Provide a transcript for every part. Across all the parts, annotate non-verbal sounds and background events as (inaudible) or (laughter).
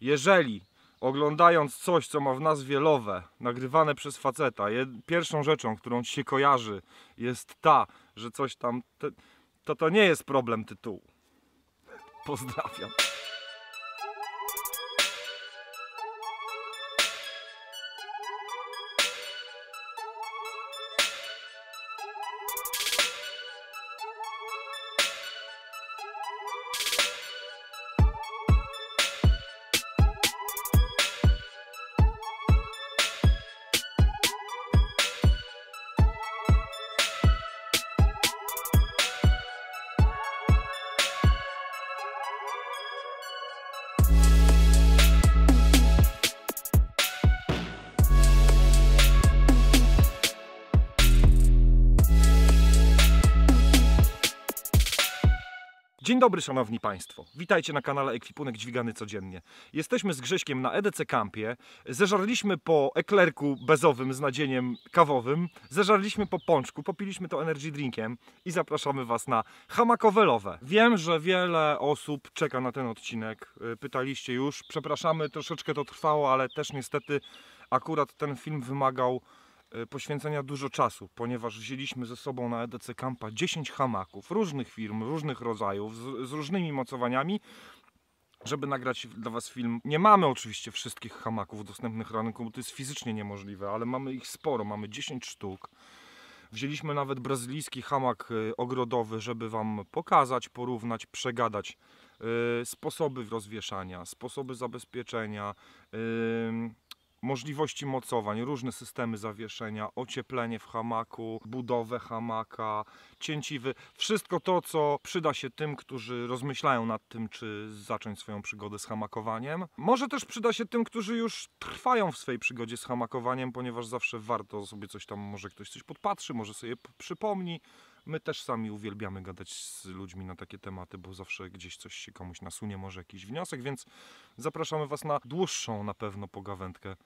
Jeżeli oglądając coś, co ma w nazwie Love, nagrywane przez faceta, pierwszą rzeczą, którą ci się kojarzy, jest ta, że coś tam, to to nie jest problem tytułu. Pozdrawiam. Dobry, szanowni państwo. Witajcie na kanale Ekwipunek Dźwigany Codziennie. Jesteśmy z Grześkiem na EDC Campie. Zeżarliśmy po eklerku bezowym z nadzieniem kawowym. Zeżarliśmy po pączku, popiliśmy to energy drinkiem i zapraszamy Was na hamakowe lowe. Wiem, że wiele osób czeka na ten odcinek. Y, Pytaliście już. Przepraszamy, troszeczkę to trwało, ale też niestety akurat ten film wymagał poświęcenia dużo czasu, ponieważ wzięliśmy ze sobą na EDC Campa 10 hamaków różnych firm, różnych rodzajów, z, z różnymi mocowaniami, żeby nagrać dla Was film. Nie mamy oczywiście wszystkich hamaków dostępnych na rynku, bo to jest fizycznie niemożliwe, ale mamy ich sporo, mamy 10 sztuk. Wzięliśmy nawet brazylijski hamak y, ogrodowy, żeby Wam pokazać, porównać, przegadać y, sposoby rozwieszania, sposoby zabezpieczenia, możliwości mocowań, różne systemy zawieszenia, ocieplenie w hamaku, budowę hamaka, cięciwy, wszystko to, co przyda się tym, którzy rozmyślają nad tym, czy zacząć swoją przygodę z hamakowaniem. Może też przyda się tym, którzy już trwają w swojej przygodzie z hamakowaniem, ponieważ zawsze warto sobie coś tam, może ktoś coś podpatrzy, może sobie przypomni. My też sami uwielbiamy gadać z ludźmi na takie tematy, bo zawsze gdzieś coś się komuś nasunie, może jakiś wniosek, więc zapraszamy Was na dłuższą na pewno pogawędkę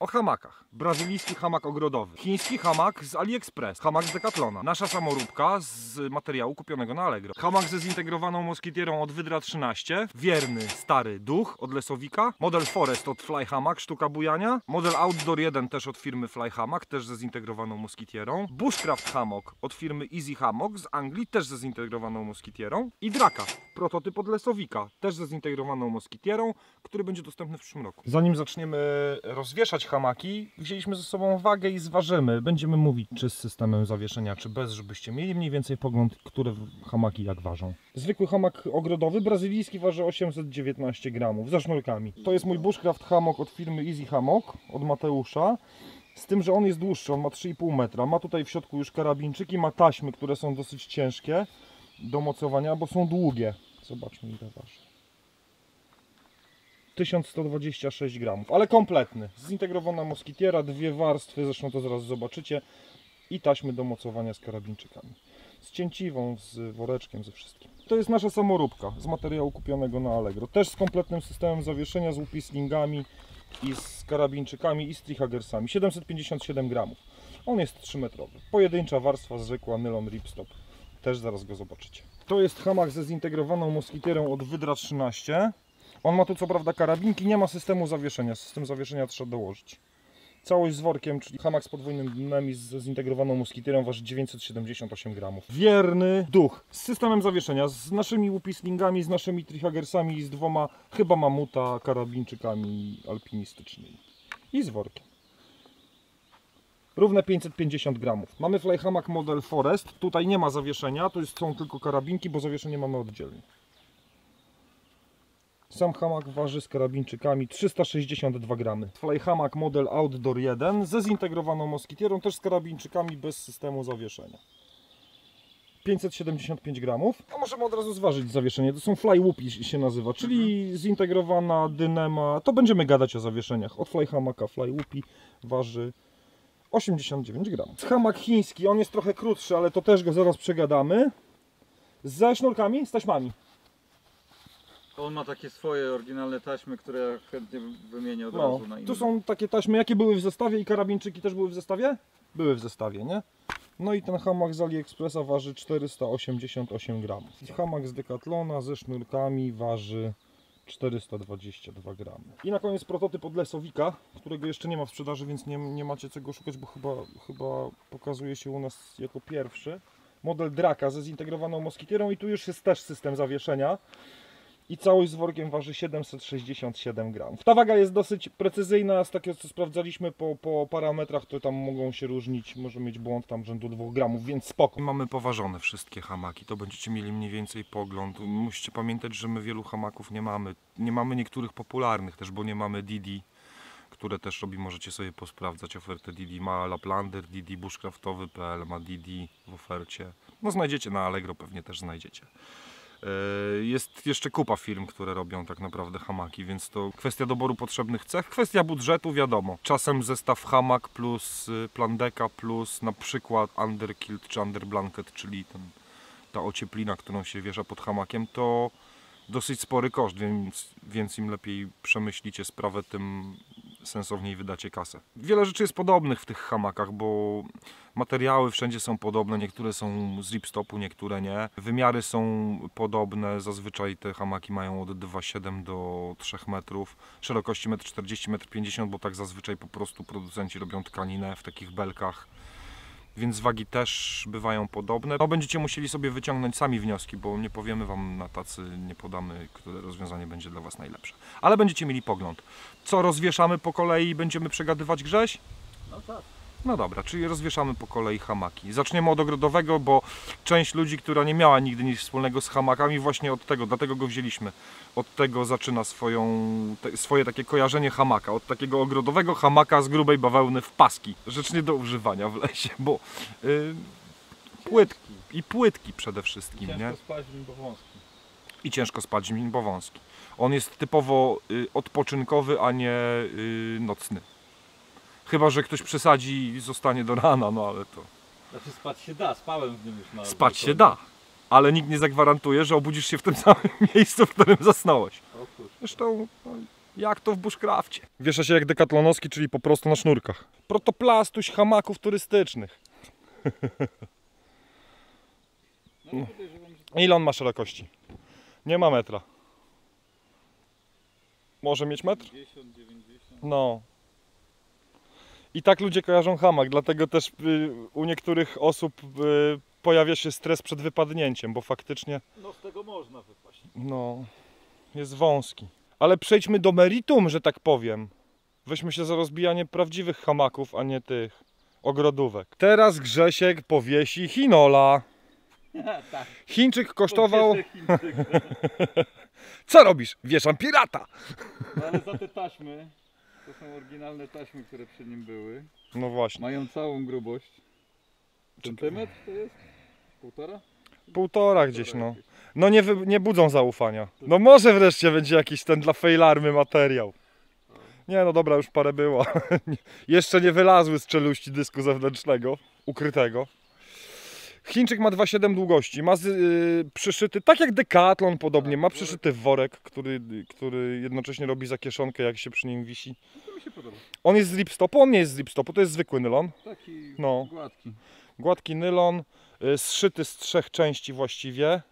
o hamakach. Brazylijski hamak ogrodowy. Chiński hamak z AliExpress. Hamak z Decathlona. Nasza samoróbka z materiału kupionego na Allegro. Hamak ze zintegrowaną moskitierą od Wydra 13. Wierny, stary duch od Lesowika. Model Forest od Fly Hammock, sztuka bujania. Model Outdoor 1 też od firmy Fly Hammock, też ze zintegrowaną moskitierą. Bushcraft Hammock od firmy Easy Hammock z Anglii, też ze zintegrowaną moskitierą. I Draka, prototyp od Lesowika, też ze zintegrowaną moskitierą, który będzie dostępny w przyszłym roku. Zanim zaczniemy rozwieszać hamaki, wzięliśmy ze sobą wagę i zważymy. Będziemy mówić, czy z systemem zawieszenia, czy bez, żebyście mieli mniej więcej pogląd, które hamaki jak ważą. Zwykły hamak ogrodowy, brazylijski waży 819 gramów, za sznurkami. To jest mój Bushcraft Hammock od firmy Easy Hammock, od Mateusza. Z tym, że on jest dłuższy, on ma 3,5 metra. Ma tutaj w środku już karabinczyki, ma taśmy, które są dosyć ciężkie do mocowania, bo są długie. Zobaczmy ile waży. 1126 gramów, ale kompletny. Zintegrowana moskitiera, dwie warstwy, zresztą to zaraz zobaczycie. I taśmy do mocowania z karabinczykami. Z cięciwą, z woreczkiem, ze wszystkim. To jest nasza samoróbka z materiału kupionego na Allegro. Też z kompletnym systemem zawieszenia, z łupislingami i z karabinczykami i z trihagersami. 757 gramów. On jest 3 metrowy. Pojedyncza warstwa zwykła, nylon ripstop. Też zaraz go zobaczycie. To jest hamak ze zintegrowaną moskitierą od Wydra 13. On ma tu co prawda karabinki, nie ma systemu zawieszenia. System zawieszenia trzeba dołożyć. Całość z workiem, czyli hamak z podwójnym dnem i z zintegrowaną moskitierą waży 978 gramów. Wierny duch z systemem zawieszenia, z naszymi łupislingami, z naszymi trihagersami i z dwoma chyba mamuta karabinczykami alpinistycznymi. I z workiem. Równe 550 gramów. Mamy flyhamak model Forest. Tutaj nie ma zawieszenia, to są tylko karabinki, bo zawieszenie mamy oddzielnie. Sam hamak waży z karabinczykami 362 gramy. Flyhamak model Outdoor 1 ze zintegrowaną moskitierą, też z karabinczykami bez systemu zawieszenia. 575 gramów. A możemy od razu zważyć zawieszenie. To są fly whoopy się nazywa, czyli zintegrowana dynema. To będziemy gadać o zawieszeniach. Od flyhamaka fly whoopy waży 89 gramów. Hamak chiński, on jest trochę krótszy, ale to też go zaraz przegadamy. Ze sznurkami, z taśmami. On ma takie swoje oryginalne taśmy, które ja chętnie wymienię od No, razu na inne. tu są takie taśmy, jakie były w zestawie i karabinczyki też były w zestawie? Były w zestawie, nie? No i ten hamak z AliExpressa waży 488 gramów. Hamak z Decathlona ze sznurkami waży 422 gramy. I na koniec prototyp od Lesowika, którego jeszcze nie ma w sprzedaży, więc nie, nie macie czego szukać, bo chyba, chyba pokazuje się u nas jako pierwszy. Model Draka ze zintegrowaną moskitierą i tu już jest też system zawieszenia. I całość z workiem waży 767 gram. Ta waga jest dosyć precyzyjna, z takiego co sprawdzaliśmy po, po parametrach, to tam mogą się różnić, może mieć błąd tam rzędu 2 gramów, więc spoko. Mamy poważone wszystkie hamaki, to będziecie mieli mniej więcej pogląd. Musicie pamiętać, że my wielu hamaków nie mamy. Nie mamy niektórych popularnych też, bo nie mamy Didi, które też robi, możecie sobie posprawdzać ofertę Didi. Ma Laplander, Didi Bushcraftowy.pl, ma Didi w ofercie. No znajdziecie na Allegro, pewnie też znajdziecie. E, Jest jeszcze kupa firm, które robią tak naprawdę hamaki, więc to kwestia doboru potrzebnych cech, kwestia budżetu, wiadomo. Czasem zestaw hamak plus y, plandeka plus na przykład underkilt czy underblanket, czyli ten, ta ocieplina, którą się wiesza pod hamakiem, to dosyć spory koszt, więc, więc im lepiej przemyślicie sprawę, tym sensowniej wydacie kasę. Wiele rzeczy jest podobnych w tych hamakach, bo materiały wszędzie są podobne, niektóre są z ripstopu, niektóre nie. Wymiary są podobne, zazwyczaj te hamaki mają od 2,7 do 3 metrów, szerokości 1,40 m, 1,50 m, bo tak zazwyczaj po prostu producenci robią tkaninę w takich belkach. Więc wagi też bywają podobne. No, będziecie musieli sobie wyciągnąć sami wnioski, bo nie powiemy Wam na tacy, nie podamy, które rozwiązanie będzie dla Was najlepsze. Ale będziecie mieli pogląd. Co rozwieszamy po kolei i będziemy przegadywać Grześ? No tak. No dobra, czyli rozwieszamy po kolei hamaki. Zaczniemy od ogrodowego, bo część ludzi, która nie miała nigdy nic wspólnego z hamakami, właśnie od tego, dlatego go wzięliśmy. Od tego zaczyna swoją, te, swoje takie kojarzenie hamaka. Od takiego ogrodowego hamaka z grubej bawełny w paski. Rzecz nie do używania w lesie, bo yy, płytki i płytki przede wszystkim, nie? Ciężko spać w nim bo wąski. I ciężko spać bo wąski. On jest typowo y, odpoczynkowy, a nie y, nocny. Chyba, że ktoś przesadzi i zostanie do rana, no ale to... Znaczy spać się da, spałem w nim już na Spać się da, ale nikt nie zagwarantuje, że obudzisz się w tym (laughs) samym miejscu, w którym zasnąłeś. Zresztą, no, jak to w bushcrafcie. Wiesza się jak dekatlonowski, czyli po prostu na sznurkach. Protoplastuś hamaków turystycznych. (laughs) No to Ile on ma szerokości? Nie ma metra. Może mieć metr? 50, 90. No. I tak ludzie kojarzą hamak, dlatego też y, u niektórych osób y, pojawia się stres przed wypadnięciem, bo faktycznie No z tego można wypaść. No, jest wąski. Ale przejdźmy do meritum, że tak powiem. Weźmy się za rozbijanie prawdziwych hamaków, a nie tych ogrodówek. Teraz Grzesiek powiesi Chinola. (laughs) tak. Chińczyk kosztował... Chińczyk. (laughs) Co robisz? Wieszam pirata! No ale za te taśmy, to są oryginalne taśmy, które przy nim były. No właśnie. Mają całą grubość. Centymetr to jest? Półtora? Półtora gdzieś, no. No nie, wy, nie budzą zaufania. No może wreszcie będzie jakiś ten dla failarmy materiał. Nie no dobra, już parę było. (laughs) Jeszcze nie wylazły z czeluści dysku zewnętrznego, ukrytego. Chińczyk ma 2,7 długości, ma z, y, przyszyty, tak jak Decathlon podobnie, Tak, ma worek. przyszyty worek, który, który jednocześnie robi zakieszonkę jak się przy nim wisi. To mi się podoba. On jest z ripstopu, on nie jest z ripstopu, to jest zwykły nylon. Taki No. gładki. Gładki nylon, y, zszyty z trzech części właściwie.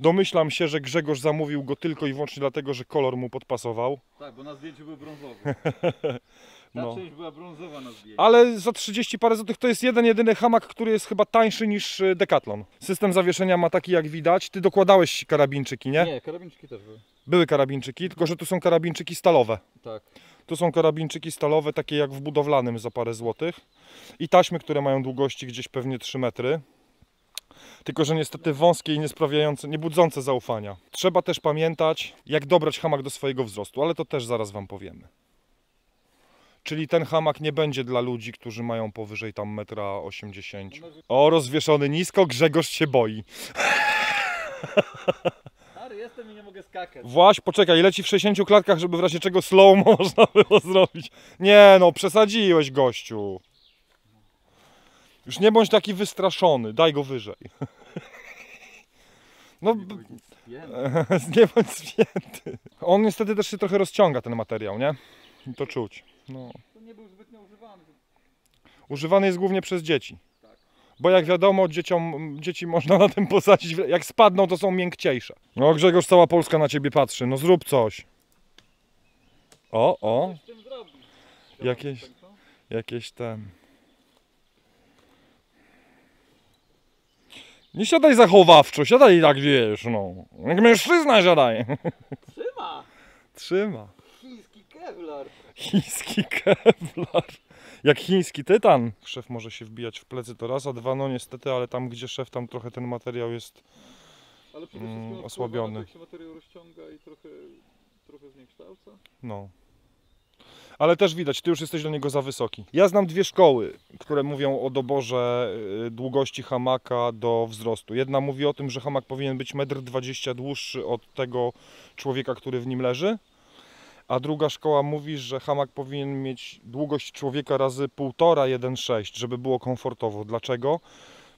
Domyślam się, że Grzegorz zamówił go tylko i wyłącznie dlatego, że kolor mu podpasował. Tak, bo na zdjęciu był brązowy. (laughs) Ta No. część była brązowa na zdjęciu. Ale za 30 parę złotych to jest jeden jedyny hamak, który jest chyba tańszy niż y, Decathlon. System zawieszenia ma taki jak widać. Ty dokładałeś karabinczyki, nie? Nie, karabinczki też były. Były karabinczyki, tylko że tu są karabinczyki stalowe. Tak. Tu są karabinczyki stalowe, takie jak w budowlanym za parę złotych. I taśmy, które mają długości gdzieś pewnie 3 metry. Tylko, że niestety wąskie i nie sprawiające, nie budzące zaufania. Trzeba też pamiętać, jak dobrać hamak do swojego wzrostu, ale to też zaraz Wam powiemy. Czyli ten hamak nie będzie dla ludzi, którzy mają powyżej tam 1,80 m. O, rozwieszony nisko, Grzegorz się boi. Stary, jestem i nie mogę skakać. Właś, poczekaj, leci w 60 klatkach, żeby w razie czego slow (laughs) można było zrobić. Nie no, przesadziłeś gościu. Już nie bądź taki wystraszony, daj go wyżej. (laughs) No, nie bądź święty. (laughs) On niestety też się trochę rozciąga ten materiał, nie? I To czuć. No. To nie był zbytnio używany. Używany jest głównie przez dzieci. Tak. Bo jak wiadomo, dzieciom, dzieci można na tym posadzić. Jak spadną, to są miękciejsze. No Grzegorz, cała Polska na ciebie patrzy. No zrób coś. O, o, Coś z tym zrobi. Jakieś- jakieś ten... Nie siadaj zachowawczo, siadaj tak wiesz, no. Jak mężczyzna siadaj. (laughs) Trzyma! Trzyma. Chiński kevlar. Chiński (laughs) kevlar. Jak chiński tytan. Szef może się wbijać w plecy to raz, a dwa no niestety, ale tam gdzie szef, tam trochę ten materiał jest Ale przede Mm, osłabiony. Się materiał rozciąga i trochę, trochę zniekształca. No. Ale też widać, ty już jesteś do niego za wysoki. Ja znam dwie szkoły, które mówią o doborze y, długości hamaka do wzrostu. Jedna mówi o tym, że hamak powinien być 1,20 m dłuższy od tego człowieka, który w nim leży. A druga szkoła mówi, że hamak powinien mieć długość człowieka razy 1,5, 1,6, żeby było komfortowo. Dlaczego?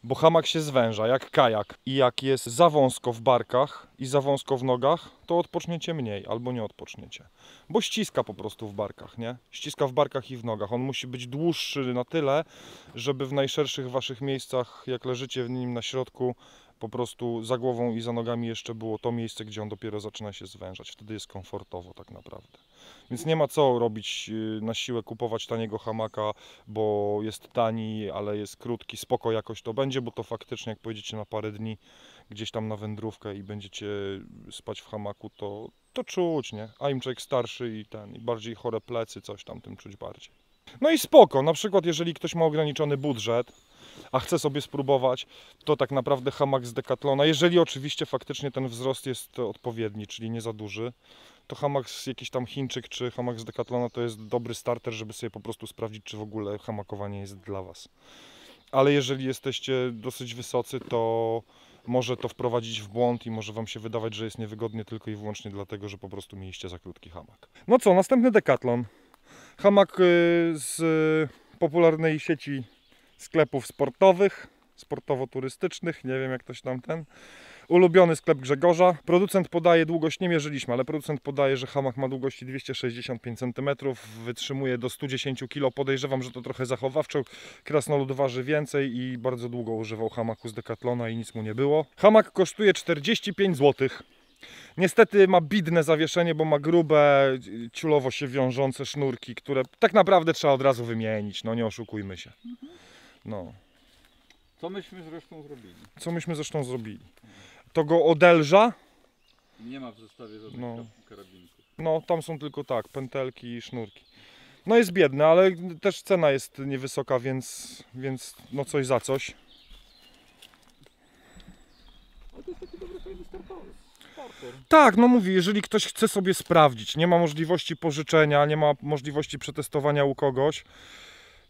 Bo hamak się zwęża jak kajak i jak jest za wąsko w barkach i za wąsko w nogach, to odpoczniecie mniej albo nie odpoczniecie. Bo ściska po prostu w barkach, nie? Ściska w barkach i w nogach. On musi być dłuższy na tyle, żeby w najszerszych waszych miejscach, jak leżycie w nim na środku, po prostu za głową i za nogami jeszcze było to miejsce, gdzie on dopiero zaczyna się zwężać. Wtedy jest komfortowo tak naprawdę. Więc nie ma co robić yy, na siłę, kupować taniego hamaka, bo jest tani, ale jest krótki, spoko jakoś to będzie, bo to faktycznie jak pojedziecie na parę dni gdzieś tam na wędrówkę i będziecie spać w hamaku, to, to czuć, nie? A im człowiek starszy i ten, i bardziej chore plecy, coś tam tym czuć bardziej. No i spoko, na przykład jeżeli ktoś ma ograniczony budżet, a chce sobie spróbować, to tak naprawdę hamak z Decathlona, jeżeli oczywiście faktycznie ten wzrost jest odpowiedni, czyli nie za duży, to hamak z jakiś tam Chińczyk czy hamak z Decathlona to jest dobry starter, żeby sobie po prostu sprawdzić, czy w ogóle hamakowanie jest dla Was. Ale jeżeli jesteście dosyć wysocy, to może to wprowadzić w błąd i może Wam się wydawać, że jest niewygodnie tylko i wyłącznie dlatego, że po prostu mieliście za krótki hamak. No co, następny Decathlon. Hamak y, z popularnej sieci sklepów sportowych, sportowo-turystycznych, nie wiem jak ktoś tam ten. Ulubiony sklep Grzegorza. Producent podaje, długość nie mierzyliśmy, ale producent podaje, że hamak ma długości 265 cm, wytrzymuje do 110 kg. Podejrzewam, że to trochę zachowawczo. Krasnolud waży więcej i bardzo długo używał hamaku z Decathlona i nic mu nie było. Hamak kosztuje 45 zł. Niestety ma bidne zawieszenie, bo ma grube, ciulowo się wiążące sznurki, które tak naprawdę trzeba od razu wymienić, no nie oszukujmy się. No, Co myśmy zresztą zrobili? co myśmy zresztą zrobili? To go odelża, Nie ma w zestawie żadnych No. no. karabinków. no tam są tylko tak, pętelki i sznurki. No jest biedne, ale też cena jest niewysoka, więc, więc no coś za coś. Ale to jest taki dobry, fajny. Tak, no mówi, jeżeli ktoś chce sobie sprawdzić, nie ma możliwości pożyczenia, nie ma możliwości przetestowania u kogoś,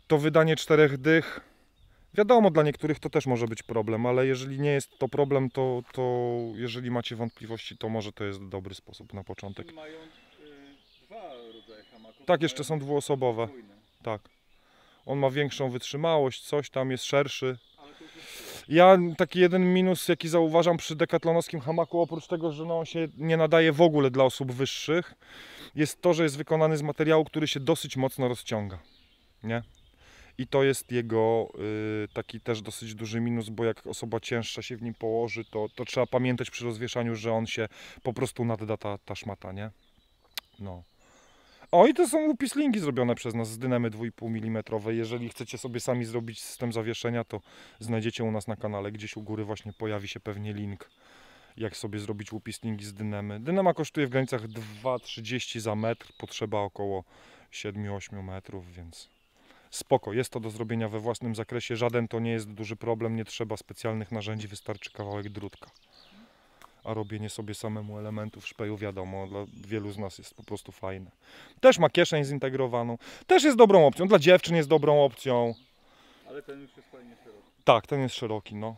to wydanie czterech dych, wiadomo, dla niektórych to też może być problem, ale jeżeli nie jest to problem, to, to jeżeli macie wątpliwości, to może to jest dobry sposób na początek. Mają y, dwa rodzaje hamaków. Tak, jeszcze są dwuosobowe. Podwójne. Tak. On ma większą wytrzymałość, coś tam jest szerszy. Ja taki jeden minus, jaki zauważam przy dekatlonowskim hamaku, oprócz tego, że no, on się nie nadaje w ogóle dla osób wyższych, jest to, że jest wykonany z materiału, który się dosyć mocno rozciąga. Nie? I to jest jego y, taki też dosyć duży minus, bo jak osoba cięższa się w nim położy, to, to trzeba pamiętać przy rozwieszaniu, że on się po prostu nadda ta, ta szmata, nie? No. O i to są upislingi zrobione przez nas z dynamy 2,5 mm. Jeżeli chcecie sobie sami zrobić system zawieszenia, to znajdziecie u nas na kanale, gdzieś u góry właśnie pojawi się pewnie link, jak sobie zrobić łupislingi z dynamy. Dynama kosztuje w granicach 2,30 za metr, potrzeba około 7-8 metrów, więc spoko, jest to do zrobienia we własnym zakresie, żaden to nie jest duży problem, nie trzeba specjalnych narzędzi, wystarczy kawałek drutka. A robienie sobie samemu elementów szpeju, wiadomo, dla wielu z nas jest po prostu fajne. Też ma kieszeń zintegrowaną, też jest dobrą opcją, dla dziewczyn jest dobrą opcją. Ale ten już jest fajnie szeroki. Tak, ten jest szeroki, no.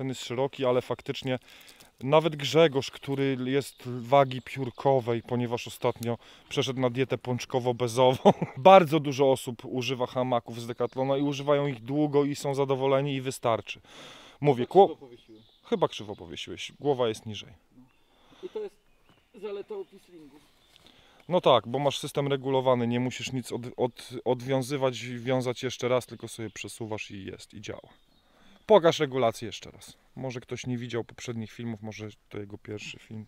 Ten jest szeroki, ale faktycznie nawet Grzegorz, który jest wagi piórkowej, ponieważ ostatnio przeszedł na dietę pączkowo-bezową, (laughs) bardzo dużo osób używa hamaków z Decathlona i używają ich długo i są zadowoleni i wystarczy. Mówię, kło... chyba krzywo powiesiłeś, głowa jest niżej. I to jest zaleta opislingów. No tak, bo masz system regulowany, nie musisz nic od, od, odwiązywać wiązać jeszcze raz, tylko sobie przesuwasz i jest, i działa. Pokaż regulację jeszcze raz. Może ktoś nie widział poprzednich filmów, może to jego pierwszy film.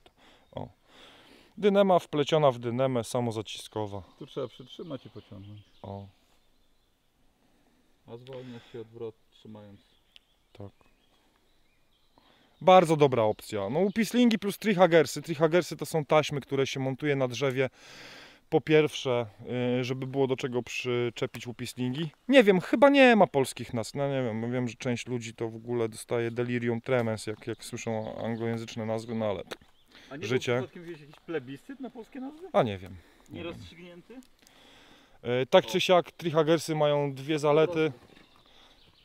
O. Dynema wpleciona w dynemę, samozaciskowa. Tu trzeba przytrzymać i pociągnąć. O, A zwolnia się odwrot trzymając. bardzo dobra opcja. No upislingi plus trihagersy. Trihagersy to są taśmy, które się montuje na drzewie. Po pierwsze, y, żeby było do czego przyczepić upislingi. Nie wiem, chyba nie ma polskich nazw. No nie wiem, wiem, że część ludzi to w ogóle dostaje delirium tremens, jak, jak słyszą anglojęzyczne nazwy, no ale A nie Życie. przypadkiem gdzieś jakiś plebiscyt na polskie nazwy? a nie wiem. Nie rozstrzygnięty? E, Tak czy siak, trihagersy mają dwie zalety.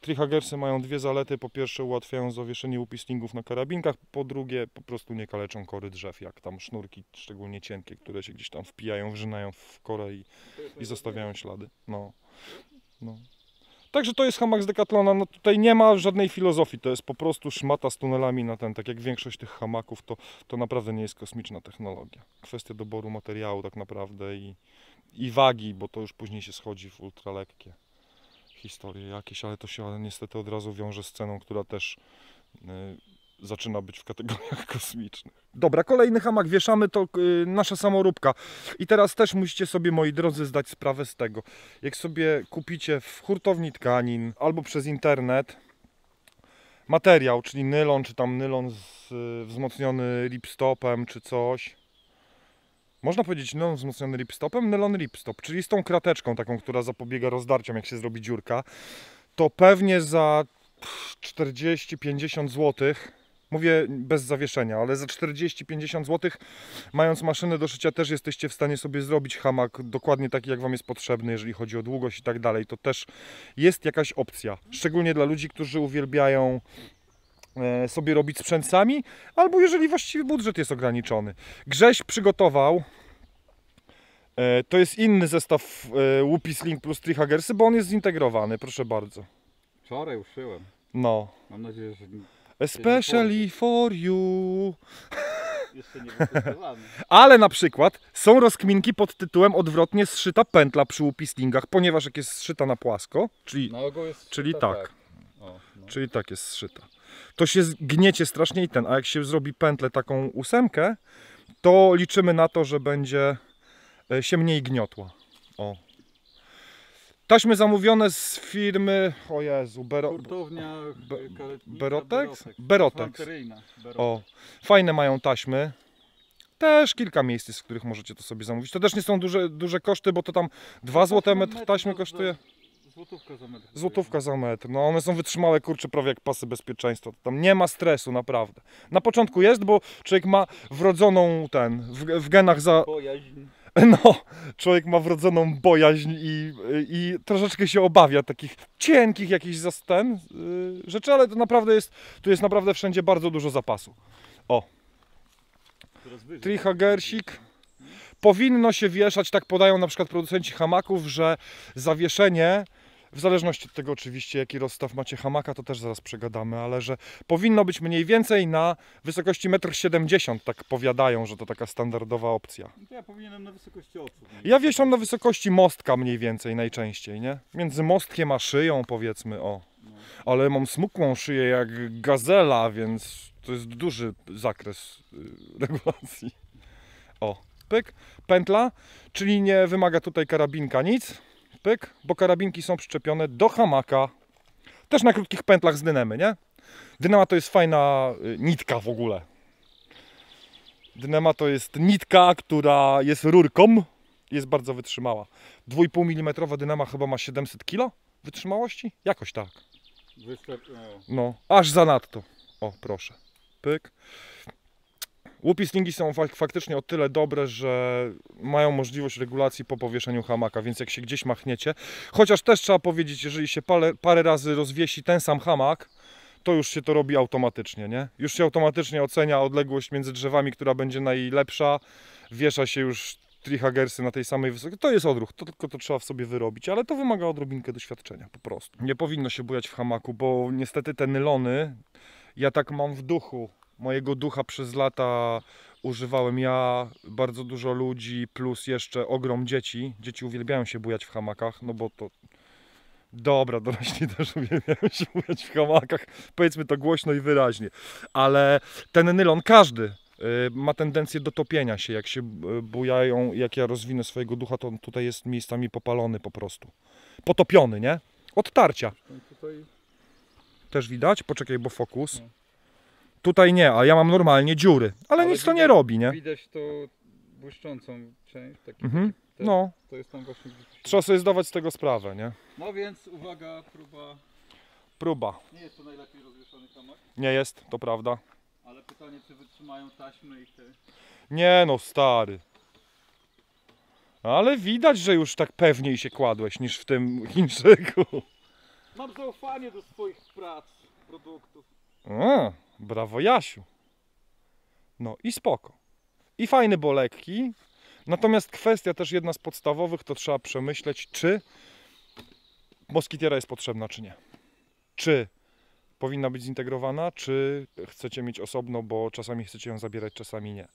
Trihagersy mają dwie zalety. Po pierwsze, ułatwiają zawieszenie upislingów na karabinkach. Po drugie, po prostu nie kaleczą kory drzew, jak tam sznurki, szczególnie cienkie, które się gdzieś tam wpijają, wrzynają w korę i, i zostawiają ślady. No. no. Także to jest hamak z Decathlona. No tutaj nie ma żadnej filozofii. To jest po prostu szmata z tunelami na ten. Tak jak większość tych hamaków, to, to naprawdę nie jest kosmiczna technologia. Kwestia doboru materiału tak naprawdę i, i wagi, bo to już później się schodzi w ultralekkie historie jakieś, ale to się ale niestety od razu wiąże z ceną, która też y, zaczyna być w kategoriach (laughs) kosmicznych. Dobra, kolejny hamak wieszamy, to y, nasza samoróbka. I teraz też musicie sobie, moi drodzy, zdać sprawę z tego. Jak sobie kupicie w hurtowni tkanin albo przez internet materiał, czyli nylon, czy tam nylon z, y, wzmocniony ripstopem, czy coś, można powiedzieć nylon wzmocniony ripstopem, nylon ripstop, czyli z tą krateczką taką, która zapobiega rozdarciom, jak się zrobi dziurka, to pewnie za 40-50 zł, mówię bez zawieszenia, ale za 40-50 zł, mając maszynę do szycia, też jesteście w stanie sobie zrobić hamak dokładnie taki, jak Wam jest potrzebny, jeżeli chodzi o długość i tak dalej. To też jest jakaś opcja, szczególnie dla ludzi, którzy uwielbiają sobie robić sprzęt sami, albo jeżeli właściwie budżet jest ograniczony. Grześ przygotował. e, To jest inny zestaw e, Łupis Link plus Trihagersy, bo on jest zintegrowany, proszę bardzo. Wczoraj uszyłem. No. Mam nadzieję, że Especially for you. jeszcze nie. (laughs) Ale na przykład są rozkminki pod tytułem odwrotnie zszyta pętla przy łupislingach, ponieważ jak jest zszyta na płasko, czyli, Na czyli szyta tak, O, no. czyli tak jest zszyta, to się gniecie strasznie i ten, a jak się zrobi pętlę taką ósemkę, to liczymy na to, że będzie e, się mniej gniotła. O. Taśmy zamówione z firmy, o Jezu, Bero... Hurtownia Be- e, Berotex? Berotex. O, fajne mają taśmy. Też kilka miejsc, w których możecie to sobie zamówić. To też nie są duże, duże koszty, bo to tam 2 zł metr taśmy kosztuje. Za- Złotówka za metr. Złotówka za metr. No one są wytrzymałe, kurczę, prawie jak pasy bezpieczeństwa. Tam nie ma stresu, naprawdę. Na początku jest, bo człowiek ma wrodzoną ten, w, w genach za... Bojaźń. (laughs) No, człowiek ma wrodzoną bojaźń i, i troszeczkę się obawia takich cienkich jakichś zas- ten, y, rzeczy, ale to naprawdę jest, tu jest naprawdę wszędzie bardzo dużo zapasu. Wyżej. Trihagersik. Powinno się wieszać, tak podają na przykład producenci hamaków, że zawieszenie, w zależności od tego oczywiście jaki rozstaw macie hamaka, to też zaraz przegadamy, ale że powinno być mniej więcej na wysokości 1,70 m, tak powiadają, że to taka standardowa opcja. No to ja powinienem na wysokości oczu. Ja wieszam na wysokości mostka mniej więcej najczęściej, nie? Między mostkiem a szyją powiedzmy, o. No. Ale mam smukłą szyję jak gazela, więc to jest duży zakres y, (laughs) regulacji. O, pyk, pętla, czyli nie wymaga tutaj karabinka nic. Pyk, bo karabinki są przyczepione do hamaka. Też na krótkich pętlach z dynemy, nie? Dynama to jest fajna y, nitka w ogóle. Dynema to jest nitka, która jest rurką jest bardzo wytrzymała. 2,5 mm dynama chyba ma 700 kg wytrzymałości? Jakoś tak. Występ... O. No, aż zanadto. O, proszę. Pyk. Łupislingi są fak- faktycznie o tyle dobre, że mają możliwość regulacji po powieszeniu hamaka, więc jak się gdzieś machniecie, chociaż też trzeba powiedzieć, jeżeli się parę, parę razy rozwiesi ten sam hamak, to już się to robi automatycznie, nie? Już się automatycznie ocenia odległość między drzewami, która będzie najlepsza, wiesza się już trihagersy na tej samej wysokości. To jest odruch, to tylko to trzeba w sobie wyrobić, ale to wymaga odrobinkę doświadczenia po prostu. Nie powinno się bujać w hamaku, bo niestety te nylony, ja tak mam w duchu, mojego ducha przez lata używałem ja, bardzo dużo ludzi, plus jeszcze ogrom dzieci. Dzieci uwielbiają się bujać w hamakach, no bo to... Dobra, dorośli (laughs) też uwielbiają się bujać w hamakach, powiedzmy to głośno i wyraźnie, ale ten nylon każdy, y, ma tendencję do topienia się. Jak się y, bujają, jak ja rozwinę swojego ducha, to on tutaj jest miejscami popalony po prostu. Potopiony, nie? Od tarcia. Też widać? Poczekaj, bo fokus. Tutaj nie, a ja mam normalnie dziury. Ale, Ale nic to nie widać- robi, nie? widać to błyszczącą część. Taki, Mhm. No, To jest tam właśnie trzeba sobie zdawać z tego sprawę, nie? No więc uwaga, próba. Próba. Nie jest to najlepiej rozwieszony hamak, Nie jest, to prawda. ale pytanie czy wytrzymają taśmy i te. Nie no, stary. Ale widać, że już tak pewniej się kładłeś niż w tym Chińczyku. Mam zaufanie do swoich prac, produktów. A, brawo Jasiu. No i spoko. I fajny, bo lekki. Natomiast kwestia też jedna z podstawowych, to trzeba przemyśleć, czy moskitiera jest potrzebna, czy nie. Czy powinna być zintegrowana, czy chcecie mieć osobno, bo czasami chcecie ją zabierać, czasami nie.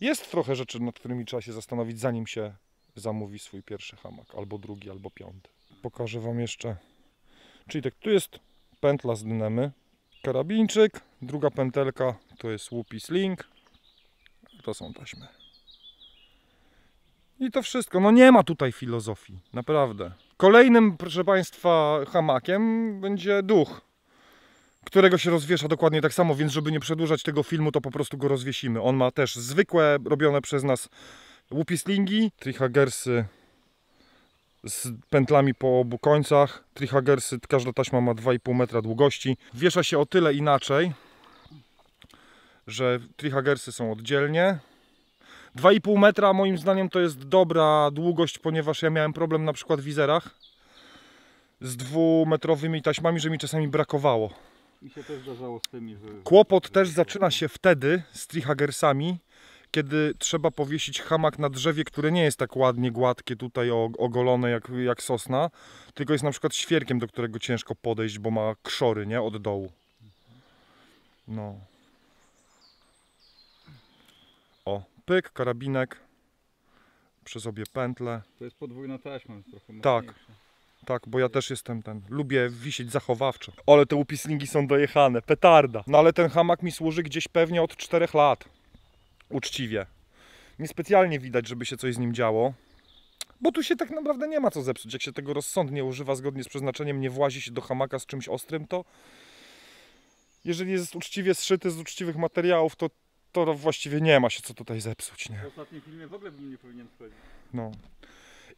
Jest trochę rzeczy, nad którymi trzeba się zastanowić, zanim się zamówi swój pierwszy hamak, albo drugi, albo piąty. Pokażę Wam jeszcze. Czyli tak, tu jest pętla z dynamy, karabinczyk, druga pętelka to jest łupi sling, to są taśmy. I to wszystko. No nie ma tutaj filozofii, naprawdę. Kolejnym, proszę Państwa, hamakiem będzie duch, którego się rozwiesza dokładnie tak samo, więc żeby nie przedłużać tego filmu, to po prostu go rozwiesimy. On ma też zwykłe, robione przez nas łupi slingi, trihagersy z pętlami po obu końcach. Trihagersy, każda taśma ma 2,5 metra długości. Wiesza się o tyle inaczej, że trihagersy są oddzielnie. 2,5 metra moim zdaniem to jest dobra długość, ponieważ ja miałem problem na przykład w wizerach z dwumetrowymi taśmami, że mi czasami brakowało. Mi się też zdarzało z tymi, że. Kłopot też zaczyna się wtedy z trihagersami, kiedy trzeba powiesić hamak na drzewie, które nie jest tak ładnie gładkie tutaj ogolone jak, jak sosna, tylko jest na przykład świerkiem, do którego ciężko podejść, bo ma krzory, nie? Od dołu. No. O, pyk, karabinek, przez obie pętle. To jest podwójna taśma, jest trochę Tak. mocniejsza. Tak, bo ja też jestem ten. Lubię wisieć zachowawczo. Ale te upislingi są dojechane, petarda. No ale ten hamak mi służy gdzieś pewnie od 4 lat. Uczciwie. Niespecjalnie widać, żeby się coś z nim działo. Bo tu się tak naprawdę nie ma co zepsuć. Jak się tego rozsądnie używa zgodnie z przeznaczeniem, nie włazi się do hamaka z czymś ostrym, to jeżeli jest uczciwie zszyty z uczciwych materiałów, to, to właściwie nie ma się co tutaj zepsuć. Nie? W ostatnim filmie w ogóle bym nie powinien wchodzić. No.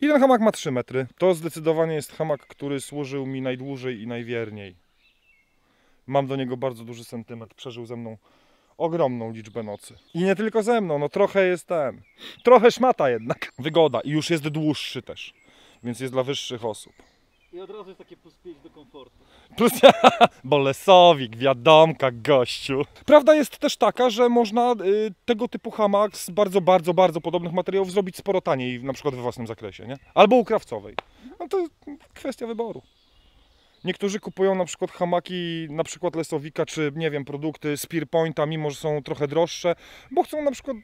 I ten hamak ma 3 metry. To zdecydowanie jest hamak, który służył mi najdłużej i najwierniej. Mam do niego bardzo duży sentyment. Przeżył ze mną ogromną liczbę nocy. I nie tylko ze mną, no trochę jest ten. Trochę szmata jednak. Wygoda i już jest dłuższy też. Więc jest dla wyższych osób. I od razu jest takie plus 5 do komfortu. Plus (laughs) Bolesowik, wiadomka, gościu. Prawda jest też taka, że można y, tego typu hamak z bardzo, bardzo, bardzo podobnych materiałów zrobić sporo taniej, na przykład we własnym zakresie, nie? Albo u krawcowej. No to kwestia wyboru. Niektórzy kupują na przykład hamaki, na przykład Lesowika, czy nie wiem, produkty Spearpointa, mimo że są trochę droższe, bo chcą na przykład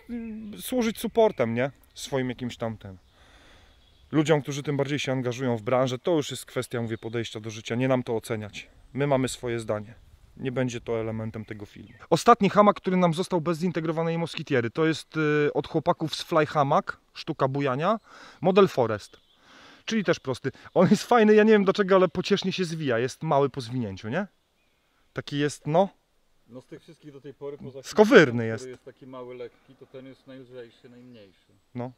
y, służyć supportem, nie? Swoim jakimś tamtym. Ludziom, którzy tym bardziej się angażują w branżę, to już jest kwestia, mówię, podejścia do życia. Nie nam to oceniać. My mamy swoje zdanie. Nie będzie to elementem tego filmu. Ostatni hamak, który nam został bez zintegrowanej moskitiery, to jest y, od chłopaków z Fly Hammock, sztuka bujania, model Forest. Czyli też prosty. On jest fajny, ja nie wiem do czego, ale pociesznie się zwija. Jest mały po zwinięciu, nie? Taki jest, no, No z tych wszystkich do tej pory poza Skowyrny jest. jest taki mały, lekki, to ten jest najlżejszy, najmniejszy. No.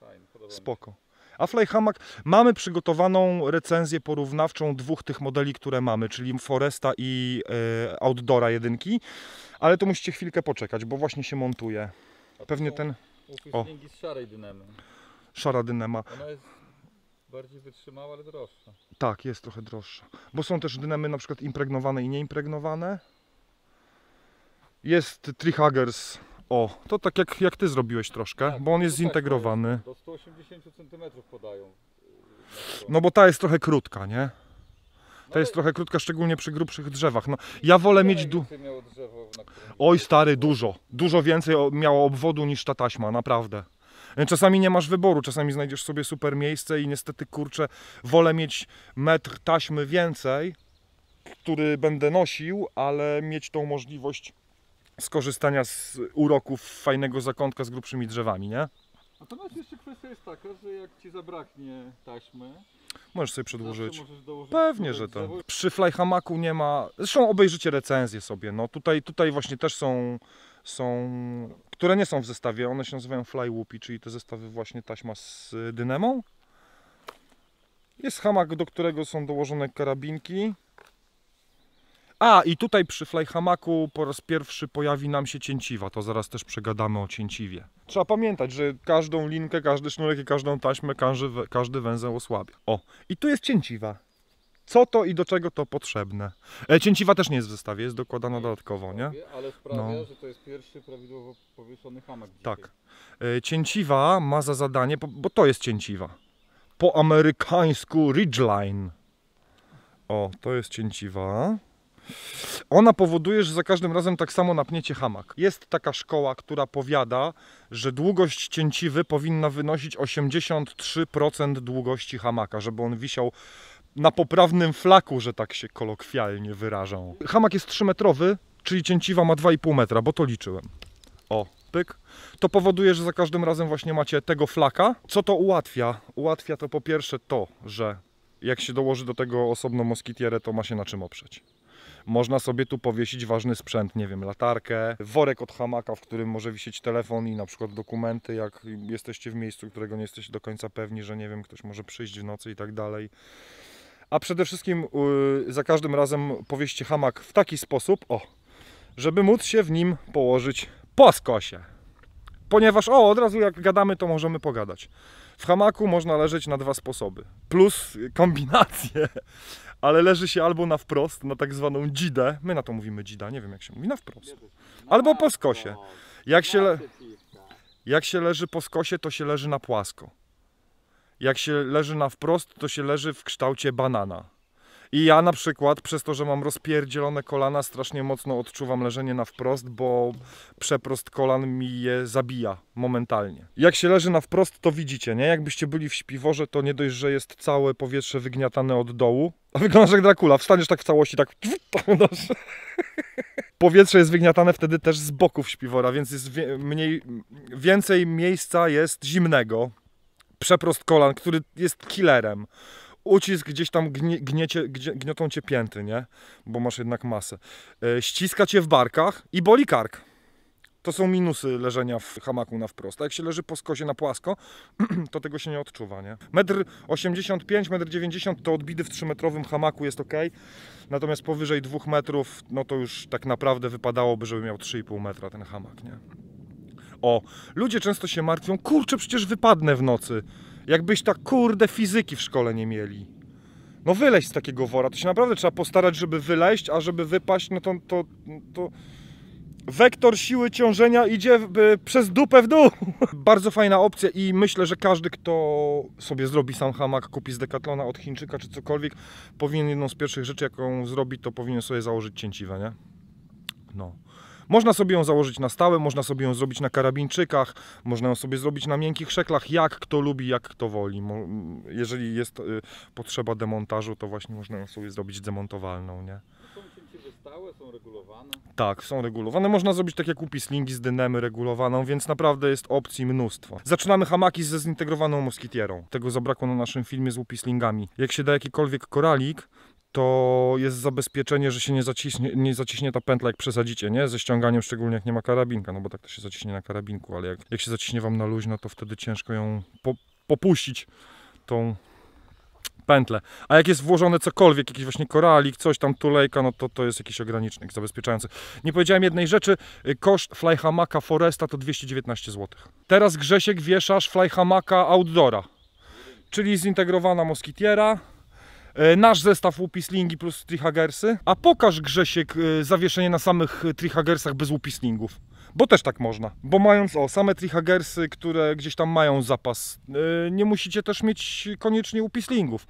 Fajny, podoba mi się. Spoko. A Fly Hammock mamy przygotowaną recenzję porównawczą dwóch tych modeli, które mamy, czyli Foresta i e, Outdoora jedynki, ale to musicie chwilkę poczekać, bo właśnie się montuje. A to Pewnie są ten Upuslingi z szarej dynamy. szara dynama. Ona jest bardziej wytrzymała, ale droższa. Tak, jest trochę droższa. Bo są też dynamy na przykład impregnowane i nieimpregnowane. Jest Trihaggers. O, to tak jak, jak ty zrobiłeś troszkę, Tak, bo on jest to tak, to zintegrowany. Do 180 cm podają. stronę. No bo ta jest trochę krótka, nie? No Ta jest trochę krótka, szczególnie przy grubszych drzewach. No, ja wolę mieć du... Oj stary, dużo. Dużo więcej miało obwodu niż ta taśma, naprawdę. Czasami nie masz wyboru, czasami znajdziesz sobie super miejsce i niestety kurczę, wolę mieć metr taśmy więcej, który będę nosił, ale mieć tą możliwość skorzystania z uroków fajnego zakątka z grubszymi drzewami, nie? Natomiast jeszcze kwestia jest taka, że jak ci zabraknie taśmy, Możesz sobie przedłużyć. możesz Pewnie, że tak. drzewo- Przy flyhamaku nie ma. Zresztą obejrzycie recenzję sobie. No tutaj, tutaj właśnie też są, są, które nie są w zestawie. One się nazywają Fly Whoopie, czyli te zestawy właśnie taśma z y, dynamą. Jest hamak, do którego są dołożone karabinki. A, i tutaj przy flyhamaku po raz pierwszy pojawi nam się cięciwa. To zaraz też przegadamy o cięciwie. Trzeba pamiętać, że każdą linkę, każdy sznurek i każdą taśmę każdy, każdy węzeł osłabia. O, i tu jest cięciwa. Co to i do czego to potrzebne? E, cięciwa też nie jest w zestawie, jest dokładana dodatkowo, nie? Ale sprawia, No. że to jest pierwszy prawidłowo powieszony hamak dzisiaj. Tak. E, Cięciwa ma za zadanie, bo, bo to jest cięciwa. Po amerykańsku Ridgeline. O, to jest cięciwa. Ona powoduje, że za każdym razem tak samo napniecie hamak. Jest taka szkoła, która powiada, że długość cięciwy powinna wynosić 83% długości hamaka, żeby on wisiał na poprawnym flaku, że tak się kolokwialnie wyrażą. Hamak jest 3-metrowy, czyli cięciwa ma 2,5 metra, bo to liczyłem. O, pyk. To powoduje, że za każdym razem właśnie macie tego flaka. Co to ułatwia? Ułatwia to po pierwsze to, że jak się dołoży do tego osobną moskitierę, to ma się na czym oprzeć. Można sobie tu powiesić ważny sprzęt, nie wiem, latarkę, worek od hamaka, w którym może wisieć telefon i na przykład dokumenty, jak jesteście w miejscu, którego nie jesteście do końca pewni, że nie wiem, ktoś może przyjść w nocy i tak dalej. A przede wszystkim yy, za każdym razem powieście hamak w taki sposób, o, żeby móc się w nim położyć po skosie. Ponieważ, o, od razu jak gadamy, to możemy pogadać. W hamaku można leżeć na dwa sposoby. Plus kombinacje. (laughs) Ale leży się albo na wprost, na tak zwaną dzidę. My na to mówimy dzida, nie wiem jak się mówi, na wprost. Albo po skosie. Jak się, jak się leży po skosie, to się leży na płasko. Jak się leży na wprost, to się leży w kształcie banana. I ja na przykład, przez to, że mam rozpierdzielone kolana, strasznie mocno odczuwam leżenie na wprost, bo przeprost kolan mi je zabija momentalnie. Jak się leży na wprost, to widzicie, nie? Jakbyście byli w śpiworze, to nie dość, że jest całe powietrze wygniatane od dołu, a wyglądasz jak Dracula, wstaniesz tak w całości, tak... (laughs) Powietrze jest wygniatane wtedy też z boków śpiwora, więc jest mniej, więcej miejsca jest zimnego. Przeprost kolan, który jest killerem ucisk gdzieś tam gnie, gniecie, gdzie, gniotą cię pięty, nie? Bo masz jednak masę. E, ściska cię w barkach i boli kark. To są minusy leżenia w hamaku na wprost. A jak się leży po skosie na płasko, (clears throat) to tego się nie odczuwa, nie? 1,85 m, 1,90 m to odbity w 3-metrowym hamaku jest ok. Natomiast powyżej 2 metrów, no to już tak naprawdę wypadałoby, żeby miał 3,5 metra ten hamak, nie? O, ludzie często się martwią, kurczę, przecież wypadnę w nocy. Jakbyś tak kurde fizyki w szkole nie mieli. No wyleźć z takiego wora, to się naprawdę trzeba postarać, żeby wyleźć, a żeby wypaść, no to, to, to wektor siły ciążenia idzie przez dupę w dół. (laughs) Bardzo fajna opcja i myślę, że każdy, kto sobie zrobi sam hamak, kupi z Decathlona od Chińczyka czy cokolwiek, powinien jedną z pierwszych rzeczy, jaką zrobi, to powinien sobie założyć cięciwę, nie? No. Można sobie ją założyć na stałe, można sobie ją zrobić na karabinczykach, można ją sobie zrobić na miękkich szeklach, jak kto lubi, jak kto woli. Jeżeli jest y, potrzeba demontażu, to właśnie można ją sobie zrobić demontowalną, nie? Stałe, są regulowane. Tak, są regulowane. Można zrobić tak jak u z dynemy regulowaną, więc naprawdę jest opcji mnóstwo. Zaczynamy hamaki ze zintegrowaną moskitierą. Tego zabrakło na naszym filmie z upislingami. Jak się da jakikolwiek koralik, to jest zabezpieczenie, że się nie zaciśnie, nie zaciśnie ta pętla jak przesadzicie, nie? Ze ściąganiem, szczególnie jak nie ma karabinka, no bo tak to się zaciśnie na karabinku, ale jak, jak się zaciśnie wam na luźno, to wtedy ciężko ją po, popuścić, tą pętlę. A jak jest włożone cokolwiek, jakiś właśnie koralik, coś tam, tulejka, no to to jest jakiś ogranicznik zabezpieczający. Nie powiedziałem jednej rzeczy, y, koszt flyhamaka Foresta to 219 zł. Teraz Grzesiek wieszasz flyhamaka Outdoora, czyli zintegrowana moskitiera, nasz zestaw łupislingi plus trihagersy, a pokaż Grzesiek y, zawieszenie na samych trihagersach bez łupislingów. Bo też tak można. Bo mając o same trihagersy, które gdzieś tam mają zapas, y, nie musicie też mieć koniecznie upislingów.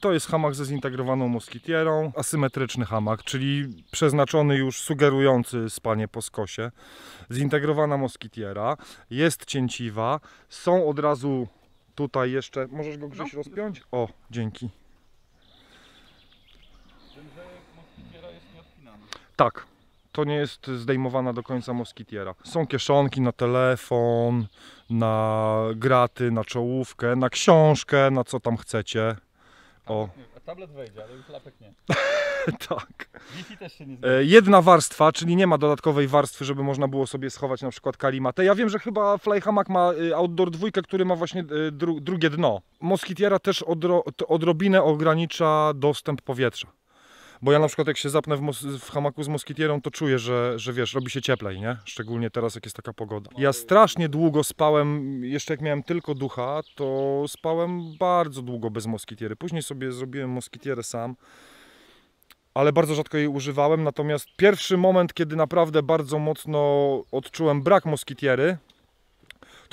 To jest hamak ze zintegrowaną moskitierą, asymetryczny hamak, czyli przeznaczony już sugerujący spanie po skosie. Zintegrowana moskitiera, jest cięciwa, są od razu tutaj jeszcze, możesz go gdzieś rozpiąć? O, dzięki. Tak. To nie jest zdejmowana do końca moskitiera. Są kieszonki na telefon, na graty, na czołówkę, na książkę, na co tam chcecie. O, A tablet wejdzie, ale już lapek nie. (laughs) tak. Wi-Fi też się nie zmieni. E, Jedna warstwa, czyli nie ma dodatkowej warstwy, żeby można było sobie schować na przykład kalimatę. Ja wiem, że chyba Flyhammock ma y, Outdoor 2, który ma właśnie y, dru, drugie dno. Moskitiera też odro, odrobinę ogranicza dostęp powietrza. Bo ja na przykład jak się zapnę w, w hamaku z moskitierą, to czuję, że, że wiesz, robi się cieplej, nie? Szczególnie teraz, jak jest taka pogoda. Ja strasznie długo spałem, jeszcze jak miałem tylko ducha, to spałem bardzo długo bez moskitiery. Później sobie zrobiłem moskitierę sam ale bardzo rzadko jej używałem. Natomiast pierwszy moment, kiedy naprawdę bardzo mocno odczułem brak moskitiery,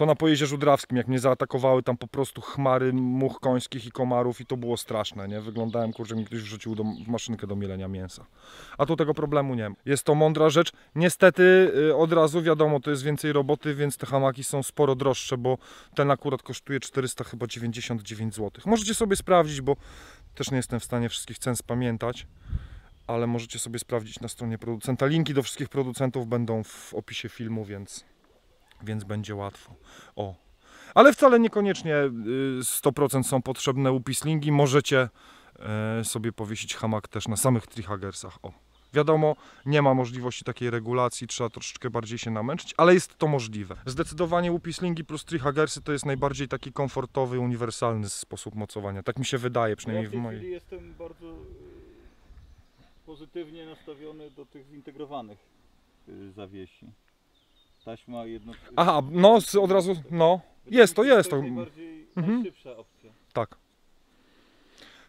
to na Pojezierzu Drawskim, jak mnie zaatakowały tam po prostu chmary much końskich i komarów i to było straszne, nie? Wyglądałem, kurczę, mi ktoś wrzucił do, maszynkę do mielenia mięsa. A tu tego problemu nie ma. Jest to mądra rzecz. Niestety y, od razu wiadomo, to jest więcej roboty, więc te hamaki są sporo droższe, bo ten akurat kosztuje 400 chyba 99 zł. Możecie sobie sprawdzić, bo też nie jestem w stanie wszystkich cen spamiętać ale możecie sobie sprawdzić na stronie producenta. Linki do wszystkich producentów będą w opisie filmu, więc, więc będzie łatwo. O. Ale wcale niekoniecznie y, 100% są potrzebne upislingi. Możecie e, sobie powiesić hamak też na samych trihagersach. O. Wiadomo, nie ma możliwości takiej regulacji, trzeba troszeczkę bardziej się namęczyć, ale jest to możliwe. Zdecydowanie upislingi plus trihagersy to jest najbardziej taki komfortowy, uniwersalny sposób mocowania. Tak mi się wydaje, Ja przynajmniej w w tej mojej. chwili jestem bardzo y, pozytywnie nastawiony do tych zintegrowanych y, zawiesi. Taśma jedno... Aha, no z- od razu, no, jest to, jest to. jest najbardziej Mhm. najszybsza opcja. tak.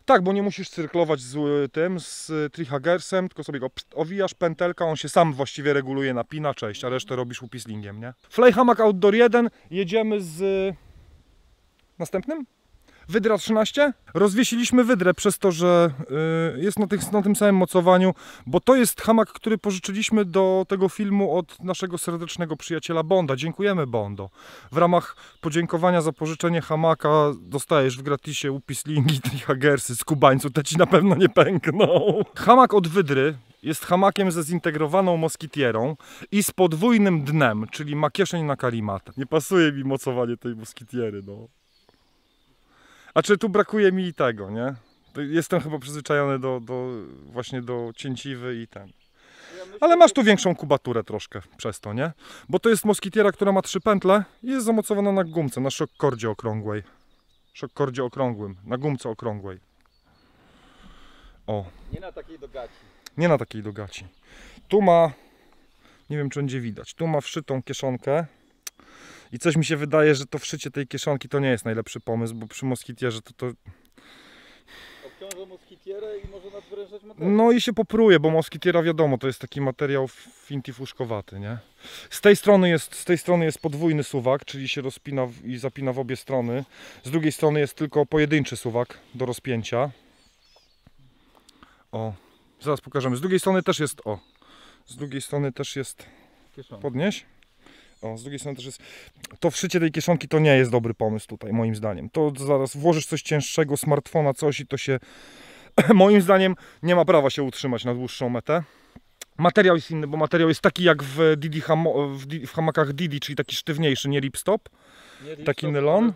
Tak, bo nie musisz cyrklować z y, tym, z y, trihagersem, tylko sobie go pst, owijasz, pętelka, on się sam właściwie reguluje, napina, cześć, a resztę robisz upislingiem, nie? Flyhammock Outdoor 1, jedziemy z y, następnym? Wydra 13. Rozwiesiliśmy wydrę przez to, że y, jest na, tych, na tym samym mocowaniu, bo to jest hamak, który pożyczyliśmy do tego filmu od naszego serdecznego przyjaciela Bonda. Dziękujemy Bondo. W ramach podziękowania za pożyczenie hamaka dostajesz w gratisie upislingi trihagersy z kubańcu, te ci na pewno nie pękną. Hamak od wydry jest hamakiem ze zintegrowaną moskitierą i z podwójnym dnem, czyli ma kieszeń na kalimatę. Nie pasuje mi mocowanie tej moskitiery, no. A czy tu brakuje mi i tego, nie? Jestem chyba przyzwyczajony do, do właśnie do cięciwy i ten. Ale masz tu większą kubaturę troszkę przez to, nie? Bo to jest moskitiera, która ma trzy pętle i jest zamocowana na gumce, na szokkordzie okrągłej. Szokkordzie okrągłym, na gumce okrągłej. O, Nie na takiej do gaci. nie na takiej dogaci. Tu ma, nie wiem czy będzie widać, tu ma wszytą kieszonkę. I coś mi się wydaje, że to wszycie tej kieszonki to nie jest najlepszy pomysł, bo przy moskitierze to, to Obciąża moskitierę i może nadwyrężać materiał. No i się popruje, bo moskitiera wiadomo, to jest taki materiał fintifuszkowaty, nie? Z tej strony jest, z tej strony jest podwójny suwak, czyli się rozpina i zapina w obie strony. Z drugiej strony jest tylko pojedynczy suwak do rozpięcia. O, zaraz pokażemy. Z drugiej strony też jest, o, z drugiej strony też jest, Kieszonka. podnieś. O, z drugiej strony też jest, to wszycie tej kieszonki to nie jest dobry pomysł tutaj, moim zdaniem. To zaraz włożysz coś cięższego, smartfona, coś i to się, (clears throat) moim zdaniem, nie ma prawa się utrzymać na dłuższą metę. Materiał jest inny, bo materiał jest taki jak w, Didi w, hamakach Didi, czyli taki sztywniejszy, nie ripstop. Nie taki ripstop, nylon?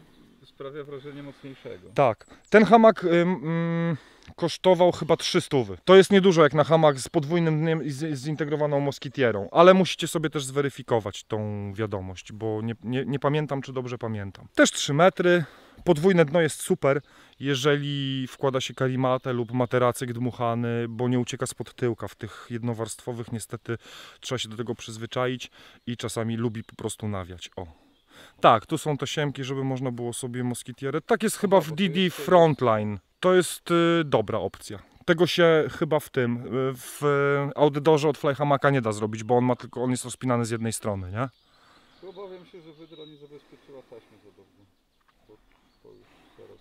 Sprawia wrażenie mocniejszego. Tak. Ten hamak ym, kosztował chyba 300. To jest niedużo jak na hamak z podwójnym dniem i z, zintegrowaną moskitierą, ale musicie sobie też zweryfikować tą wiadomość, bo nie, nie, nie pamiętam, czy dobrze pamiętam. Też 3 metry. Podwójne dno jest super, jeżeli wkłada się kalimatę lub materacyk dmuchany, bo nie ucieka spod tyłka. W tych jednowarstwowych niestety trzeba się do tego przyzwyczaić i czasami lubi po prostu nawiać. O. Tak, tu są te siemki, żeby można było sobie moskitierę. Tak jest chyba w bo DD Frontline. To jest y, dobra opcja. Tego się chyba w tym, y, w y, outdoorze od Flyhamaka nie da zrobić, bo on ma tylko, on jest rozpinany z jednej strony, nie? Tu Obawiam się, że wydra nie zabezpieczyła taśmy za dobrze. To, to już teraz.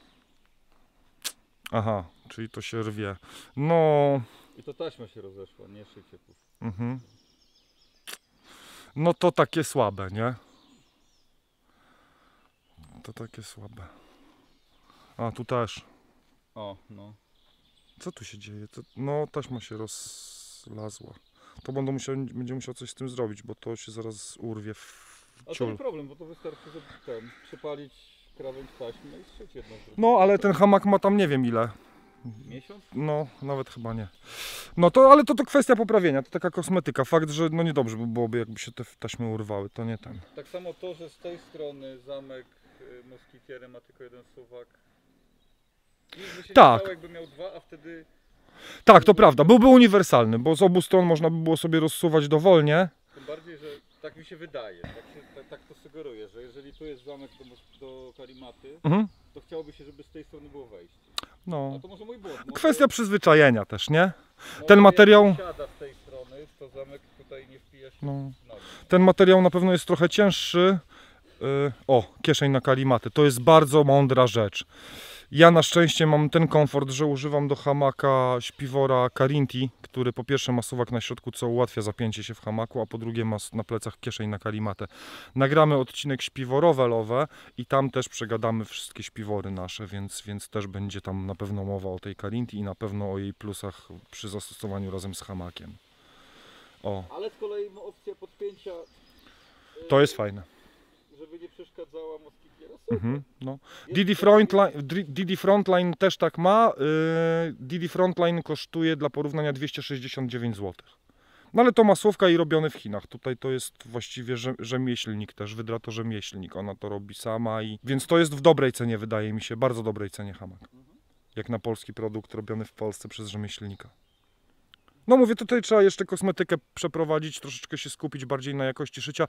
Aha, czyli to się rwie. No, I to taśma się rozeszła, nie szycie. mhm. No to takie słabe, nie? To takie słabe. A, tu też. O, no. Co tu się dzieje? To, no, taśma się rozlazła. To będę musiał, będzie musiał coś z tym zrobić, bo to się zaraz urwie w A to nie problem, bo to wystarczy żeby ten, przypalić krawędź taśmy i strzeć jedną z drugą. No, ale ten hamak ma tam nie wiem ile. Miesiąc? No, nawet chyba nie. No to, ale to to kwestia poprawienia, to taka kosmetyka. Fakt, że no niedobrze by byłoby, jakby się te taśmy urwały, to nie ten. Tak samo to, że z tej strony zamek moskitierem ma tylko jeden suwak. Nic by się Tak. nie jakby miał dwa, a wtedy Tak, to prawda, byłby uniwersalny, bo z obu stron można by było sobie rozsuwać dowolnie. tym bardziej, że tak mi się wydaje, tak, się, tak, tak to sugeruje, że jeżeli tu jest zamek do, do karimaty, Mhm. to chciałoby się, żeby z tej strony było wejście. No. A to może mój błąd. Może, Kwestia przyzwyczajenia też, nie? może ten materiał- siada z tej strony, to zamek tutaj nie wpija się No. Ten materiał na pewno jest trochę cięższy. Yy, O, kieszeń na kalimaty. To jest bardzo mądra rzecz. Ja na szczęście mam ten komfort, że używam do hamaka śpiwora Carinti, który po pierwsze ma suwak na środku, co ułatwia zapięcie się w hamaku, a po drugie ma na plecach kieszeń na kalimatę. Nagramy odcinek śpiworowe-lowe i tam też przegadamy wszystkie śpiwory nasze, więc, więc też będzie tam na pewno mowa o tej Carinti i na pewno o jej plusach przy zastosowaniu razem z hamakiem. O, Ale z kolei opcja podpięcia, y, to jest fajne. Przeszkadzała moskitiera. Super. Mhm, no. Didi Frontline, Didi Frontline też tak ma. Yy, Didi Frontline kosztuje dla porównania 269 zł. No ale to masłówka i robiony w Chinach. Tutaj to jest właściwie rze- rzemieślnik też, wydra to rzemieślnik. Ona to robi sama i więc to jest w dobrej cenie wydaje mi się, bardzo dobrej cenie hamak. Jak na polski produkt robiony w Polsce przez rzemieślnika. No mówię, tutaj trzeba jeszcze kosmetykę przeprowadzić, troszeczkę się skupić bardziej na jakości szycia.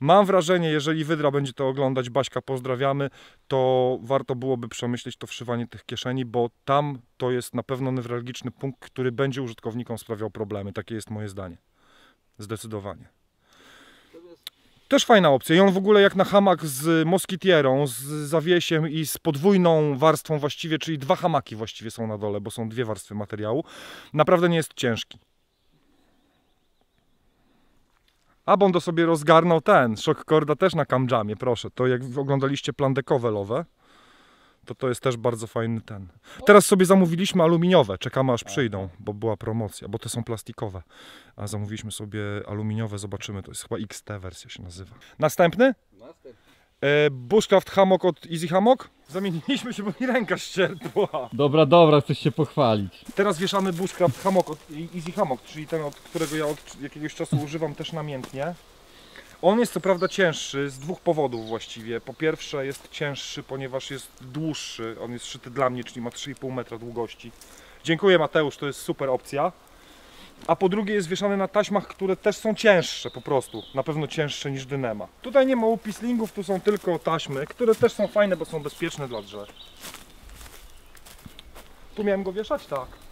Mam wrażenie, jeżeli Wydra będzie to oglądać, Baśka pozdrawiamy, to warto byłoby przemyśleć to wszywanie tych kieszeni, bo tam to jest na pewno newralgiczny punkt, który będzie użytkownikom sprawiał problemy. Takie jest moje zdanie. Zdecydowanie. Też fajna opcja. I on w ogóle jak na hamak z moskitierą, z zawiesiem i z podwójną warstwą właściwie, czyli dwa hamaki właściwie są na dole, bo są dwie warstwy materiału. Naprawdę nie jest ciężki. A Bondo sobie rozgarnął ten, shock corda też na camjamie, proszę. To jak oglądaliście plan dekowe lowe, to to jest też bardzo fajny ten. Teraz sobie zamówiliśmy aluminiowe, czekamy aż przyjdą, bo była promocja, bo te są plastikowe. A zamówiliśmy sobie aluminiowe, zobaczymy, to jest chyba XT wersja się nazywa. Następny? Następny. E, Bushcraft Hammock od Easy Hammock. Zamieniliśmy się, bo mi ręka ścierpła. Dobra, dobra, chcesz się pochwalić. Teraz wieszamy Bushcraft Hammock od Easy Hammock, czyli ten, od którego ja od jakiegoś czasu używam też namiętnie. On jest co prawda cięższy z dwóch powodów właściwie. Po pierwsze jest cięższy, ponieważ jest dłuższy. On jest szyty dla mnie, czyli ma 3,5 metra długości. Dziękuję Mateusz, to jest super opcja. A po drugie jest wieszany na taśmach, które też są cięższe po prostu. Na pewno cięższe niż Dynema. Tutaj nie ma upislingów, tu są tylko taśmy, które też są fajne, bo są bezpieczne dla drzew. Tu miałem go wieszać? Tak.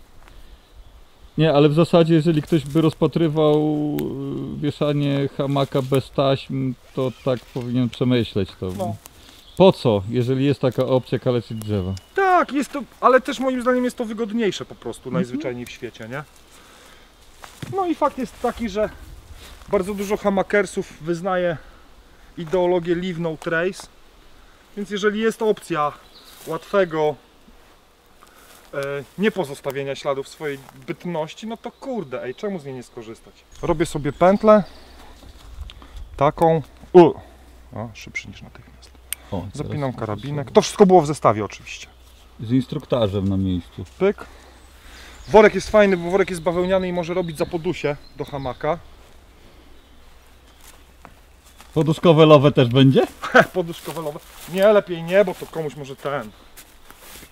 Nie, ale w zasadzie jeżeli ktoś by rozpatrywał y, wieszanie hamaka bez taśm, to tak powinien przemyśleć to. No. Po co, jeżeli jest taka opcja kaleczyć drzewa? Tak, jest to, ale też moim zdaniem jest to wygodniejsze po prostu najzwyczajniej w świecie, nie? No i fakt jest taki, że bardzo dużo hamakersów wyznaje ideologię leave no trace, więc jeżeli jest opcja łatwego e, niepozostawienia śladów swojej bytności, no to kurde, ej, czemu z niej nie skorzystać? Robię sobie pętlę taką, u, o, szybszy niż natychmiast. O, Zapinam karabinek. To wszystko było w zestawie oczywiście. Z instruktarzem na miejscu. Pyk. Worek jest fajny, bo worek jest bawełniany i może robić za podusie do hamaka. Poduszkowe lowe też będzie? (laughs) Poduszko welowe. Nie, lepiej nie, bo to komuś może ten.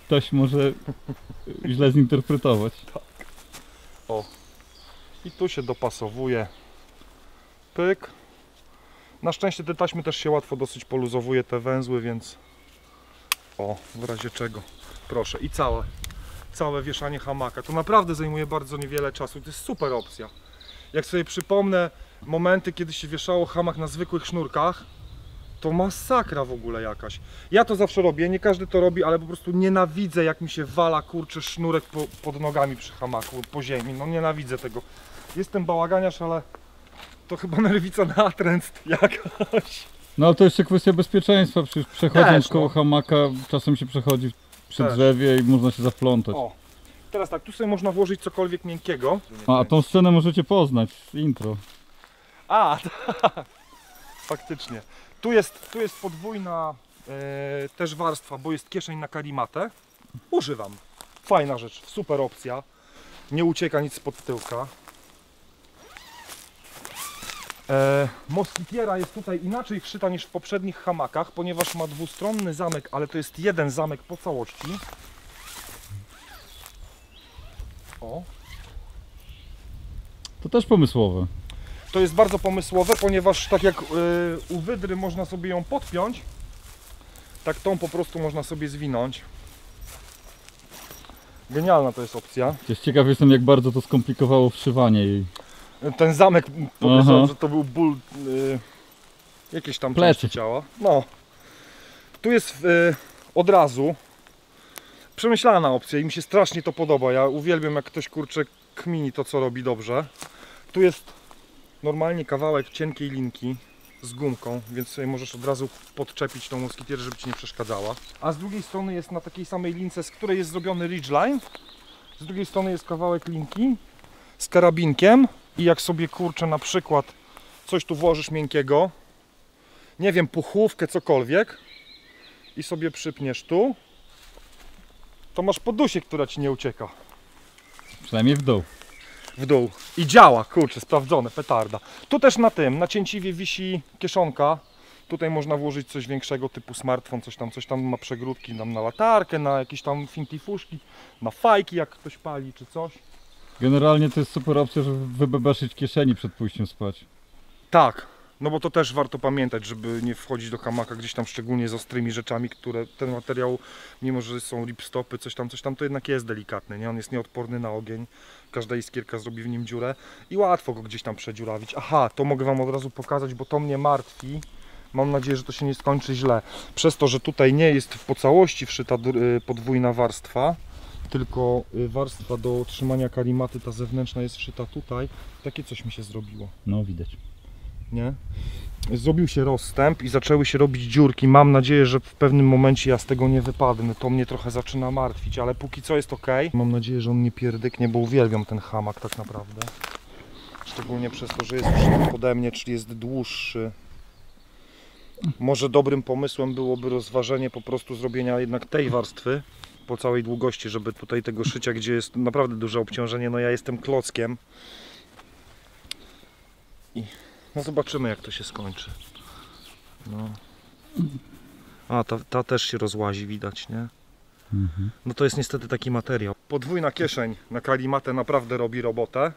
Ktoś może źle zinterpretować. I tu się dopasowuje. Pyk. Na szczęście te taśmy też się łatwo dosyć poluzowuje te węzły, więc o, w razie czego. Proszę. I całe, całe wieszanie hamaka. To naprawdę zajmuje bardzo niewiele czasu. To jest super opcja. Jak sobie przypomnę momenty, kiedy się wieszało hamak na zwykłych sznurkach, to masakra w ogóle jakaś. Ja to zawsze robię, nie każdy to robi, ale po prostu nienawidzę jak mi się wala kurczę sznurek po, pod nogami przy hamaku, po ziemi. No nienawidzę tego. Jestem bałaganiarz, ale to chyba nerwica natręst jakaś. No ale to jeszcze kwestia bezpieczeństwa, przecież przechodząc Też, koło no. hamaka czasem się przechodzi przy Też. drzewie i można się zaplątać. O. Teraz tak, tu sobie można włożyć cokolwiek miękkiego. A tą scenę możecie poznać z intro. A, (laughs) tak. Faktycznie. Tu jest, tu jest podwójna e, też warstwa, bo jest kieszeń na karimatę. Używam. Fajna rzecz, super opcja. Nie ucieka nic spod tyłka. E, moskitiera jest tutaj inaczej wszyta niż w poprzednich hamakach, ponieważ ma dwustronny zamek, ale to jest jeden zamek po całości. O, To też pomysłowe. To jest bardzo pomysłowe, ponieważ tak jak y, u wydry można sobie ją podpiąć, tak tą po prostu można sobie zwinąć. Genialna to jest opcja. Chociaż ciekaw jestem jak bardzo to skomplikowało wszywanie jej. Ten zamek, podejrzewam, że to był ból y, jakieś tam Plecy. części ciała. No. Tu jest y, od razu przemyślana opcja i mi się strasznie to podoba. Ja uwielbiam jak ktoś kurczę kmini to co robi dobrze. Tu jest normalnie kawałek cienkiej linki z gumką, więc sobie możesz od razu podczepić tą moskitierę, żeby Ci nie przeszkadzała. A z drugiej strony jest na takiej samej lince, z której jest zrobiony ridgeline. Z drugiej strony jest kawałek linki z karabinkiem i jak sobie kurczę na przykład coś tu włożysz miękkiego, nie wiem, puchówkę, cokolwiek i sobie przypniesz tu, to masz podusię, która Ci nie ucieka Przynajmniej w dół. W dół. I działa, kurczę, sprawdzone, petarda. Tu też na tym, na cięciwie wisi kieszonka. Tutaj można włożyć coś większego, typu smartfon, coś tam, coś tam ma przegródki tam na latarkę, na jakieś tam fintifuszki, na fajki, jak ktoś pali czy coś. Generalnie to jest super opcja, żeby wybebeszyć kieszeni przed pójściem spać. Tak, no bo to też warto pamiętać, żeby nie wchodzić do hamaka gdzieś tam szczególnie z ostrymi rzeczami, które ten materiał, mimo że są ripstopy, coś tam, coś tam, to jednak jest delikatny, nie? On jest nieodporny na ogień, każda iskierka zrobi w nim dziurę i łatwo go gdzieś tam przedziurawić. Aha, to mogę Wam od razu pokazać, bo to mnie martwi. Mam nadzieję, że to się nie skończy źle. Przez to, że tutaj nie jest po całości wszyta y, podwójna warstwa, tylko y, warstwa do trzymania karimaty, ta zewnętrzna jest wszyta tutaj, takie coś mi się zrobiło No widać. Nie? Zrobił się rozstęp i zaczęły się robić dziurki. Mam nadzieję, że w pewnym momencie ja z tego nie wypadnę. To mnie trochę zaczyna martwić, ale póki co jest ok. Mam nadzieję, że on nie pierdyknie, bo uwielbiam ten hamak tak naprawdę. Szczególnie przez to, że jest pode mnie, czyli jest dłuższy. Może dobrym pomysłem byłoby rozważenie po prostu zrobienia jednak tej warstwy po całej długości, żeby tutaj tego szycia, gdzie jest naprawdę duże obciążenie, no ja jestem klockiem. I no zobaczymy jak to się skończy. No. A, ta, ta też się rozłazi, widać, nie? No to jest niestety taki materiał. Podwójna kieszeń na kalimatę naprawdę robi robotę.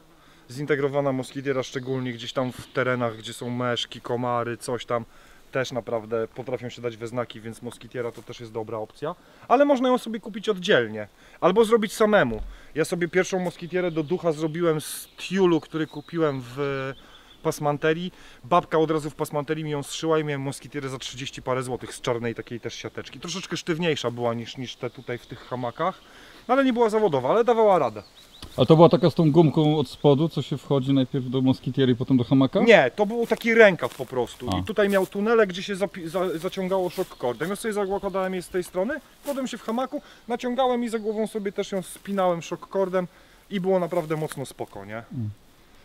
Zintegrowana moskitiera, szczególnie gdzieś tam w terenach, gdzie są meszki, komary, coś tam, też naprawdę potrafią się dać we znaki, więc moskitiera to też jest dobra opcja. Ale można ją sobie kupić oddzielnie, albo zrobić samemu. Ja sobie pierwszą moskitierę do ducha zrobiłem z tiulu, który kupiłem w pasmanterii. Babka od razu w pasmanterii mi ją zszyła i miałem moskitierę za 30 parę złotych z czarnej takiej też siateczki. Troszeczkę sztywniejsza była niż, niż te tutaj w tych hamakach, no ale nie była zawodowa, ale dawała radę. A to była taka z tą gumką od spodu, co się wchodzi najpierw do moskitiery i potem do hamaka? Nie, to był taki rękaw po prostu. A. I tutaj miał tunelek, gdzie się za- zaciągało shock cordem. Ja sobie zakładałem je z tej strony, potem się w hamaku naciągałem i za głową sobie też ją spinałem shock cordem i było naprawdę mocno spoko, nie?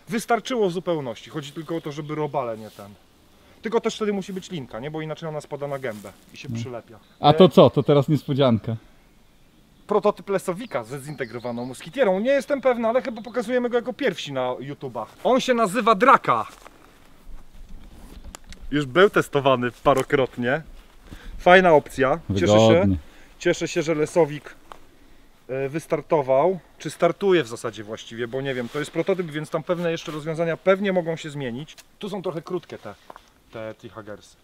Wystarczyło w zupełności. Chodzi tylko o to, żeby robale nie ten. Tylko też wtedy musi być linka, nie? Bo inaczej ona spada na gębę i się przylepia. A to co? To teraz niespodzianka. prototyp lesowika ze zintegrowaną moskitierą. Nie jestem pewny, ale chyba pokazujemy go jako pierwsi na YouTubach. On się nazywa Draka. Już był testowany parokrotnie. Fajna opcja. Cieszę się, Wygodnie. cieszę się, że lesowik wystartował. Czy startuje w zasadzie właściwie, bo nie wiem. To jest prototyp, więc tam pewne jeszcze rozwiązania pewnie mogą się zmienić. Tu są trochę krótkie te, te T-Hagersy.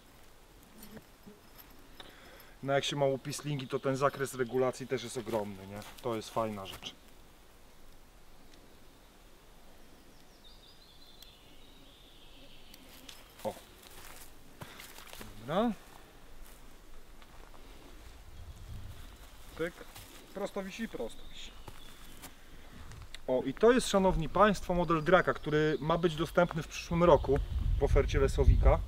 No jak się ma upislingi, to ten zakres regulacji też jest ogromny, nie? To jest fajna rzecz. O. Dobra. Tyk. Prosto wisi, prosto wisi. O, i to jest, szanowni państwo, model Draka, który ma być dostępny w przyszłym roku w ofercie Lesowika.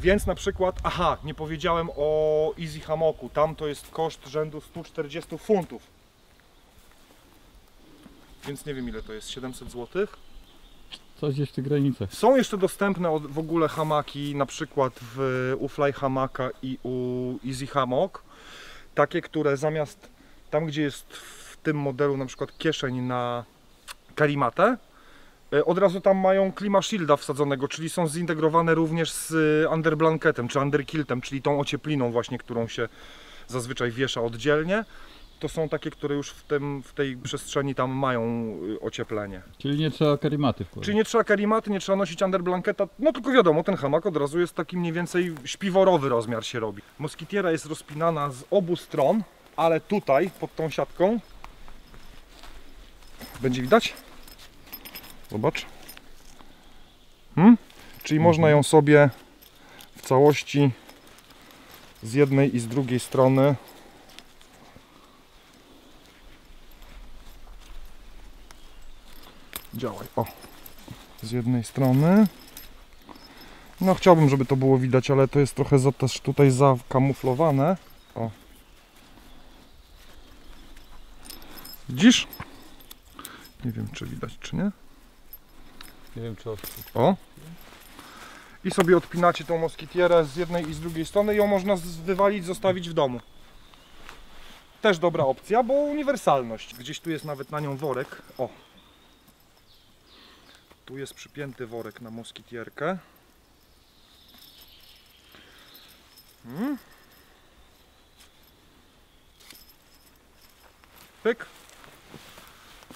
Więc na przykład, aha, nie powiedziałem o Easy Hamoku. Tam to jest koszt rzędu 140 funtów. więc nie wiem ile to jest, 700 zł. Coś gdzieś w tych granicach. Są jeszcze dostępne w ogóle hamaki, na przykład w, u Fly Hamaka i u Easy Hammock. Takie, które zamiast tam, gdzie jest w tym modelu na przykład kieszeń na karimatę, e, od razu tam mają klima shielda wsadzonego, czyli są zintegrowane również z e, underblanketem czy underkiltem, czyli tą ociepliną właśnie, którą się zazwyczaj wiesza oddzielnie. To są takie, które już w, tym, w tej przestrzeni tam mają e, ocieplenie. Czyli nie trzeba karimaty wkładać. Czyli nie trzeba karimaty, nie trzeba nosić underblanketa, no tylko wiadomo, ten hamak od razu jest taki mniej więcej śpiworowy rozmiar się robi. Moskitiera jest rozpinana z obu stron, ale tutaj, pod tą siatką, będzie widać? Zobacz. Hmm? Czyli można ją sobie w całości z jednej i z drugiej strony działaj, o z jednej strony. No chciałbym, żeby to było widać, ale to jest trochę za, też tutaj zakamuflowane. O. Widzisz? Nie wiem, czy widać, czy nie. Nie wiem czy O. I sobie odpinacie tą moskitierę z jednej i z drugiej strony. Ją można wywalić, zostawić w domu. Też dobra opcja, bo uniwersalność. Gdzieś tu jest nawet na nią worek. O. Tu jest przypięty worek na moskitierkę. Hmm. Pyk.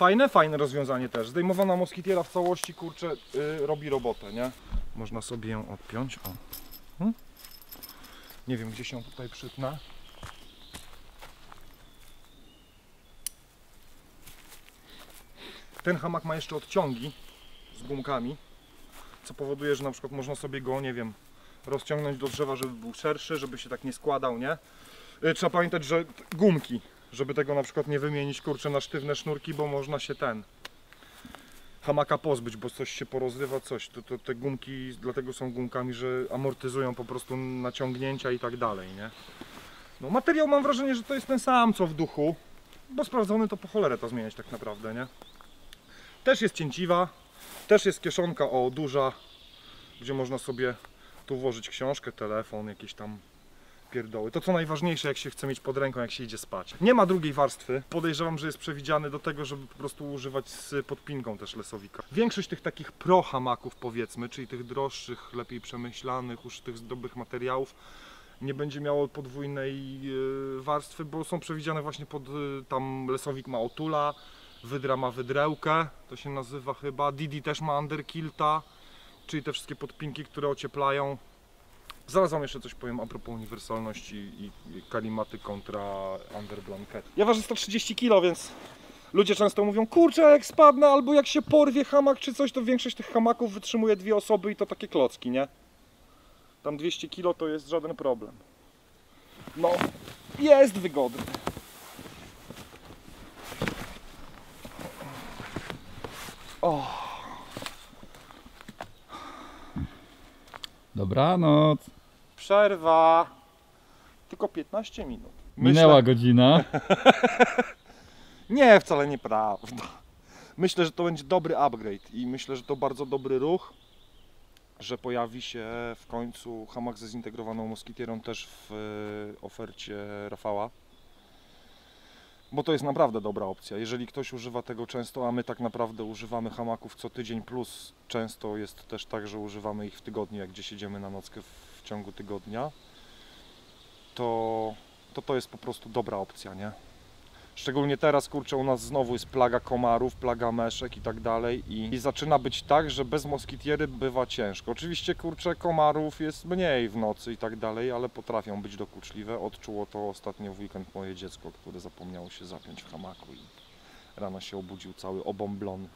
Fajne, fajne rozwiązanie też. Zdejmowana moskitiera w całości, kurczę, y, robi robotę, nie? Można sobie ją odpiąć, o. Hmm? Nie wiem, gdzie się tutaj przytnę. Ten hamak ma jeszcze odciągi z gumkami, co powoduje, że na przykład można sobie go, nie wiem, rozciągnąć do drzewa, żeby był szerszy, żeby się tak nie składał, nie? Y, Trzeba pamiętać, że gumki, żeby tego na przykład nie wymienić, kurczę, na sztywne sznurki, bo można się ten hamaka pozbyć, bo coś się porozrywa, coś. To, to te gumki dlatego są gumkami, że amortyzują po prostu naciągnięcia i tak dalej, nie? No materiał mam wrażenie, że to jest ten sam co w duchu, bo sprawdzony to po cholerę to zmieniać tak naprawdę, nie? Też jest cięciwa, też jest kieszonka o duża, gdzie można sobie tu włożyć książkę, telefon, jakieś tam pierdoły. To co najważniejsze, jak się chce mieć pod ręką, jak się idzie spać. Nie ma drugiej warstwy. Podejrzewam, że jest przewidziany do tego, żeby po prostu używać z podpinką też lesowika. Większość tych takich pro hamaków powiedzmy, czyli tych droższych, lepiej przemyślanych, już tych z dobrych materiałów, nie będzie miało podwójnej e, warstwy, bo są przewidziane właśnie pod e, tam lesowik ma otula, wydra ma wydrełkę, to się nazywa chyba, Didi też ma underkilta, czyli te wszystkie podpinki, które ocieplają. Zaraz wam jeszcze coś powiem a propos uniwersalności i kalimaty kontra underblanket. Ja ważę 130 kg, więc ludzie często mówią, kurczę, jak spadnę albo jak się porwie hamak czy coś, to większość tych hamaków wytrzymuje dwie osoby i to takie klocki, nie? Tam 200 kg to jest żaden problem. No, jest wygodny. O, Dobranoc. przerwa. Tylko 15 minut. Minęła godzina. (laughs) Nie, wcale nieprawda. Myślę, że to będzie dobry upgrade i myślę, że to bardzo dobry ruch, że pojawi się w końcu hamak ze zintegrowaną moskitierą też w e, ofercie Rafała. Bo to jest naprawdę dobra opcja. Jeżeli ktoś używa tego często, a my tak naprawdę używamy hamaków co tydzień plus często jest też tak, że używamy ich w tygodniu, jak gdzieś jedziemy na nockę w ciągu tygodnia, to to, to jest po prostu dobra opcja, nie? Szczególnie teraz, kurczę, u nas znowu jest plaga komarów, plaga meszek i tak dalej i, i zaczyna być tak, że bez moskitiery bywa ciężko. Oczywiście, kurczę, komarów jest mniej w nocy i tak dalej, ale potrafią być dokuczliwe. Odczuło to ostatnio w weekend moje dziecko, które zapomniało się zapiąć w hamaku i rano się obudził cały obomblony.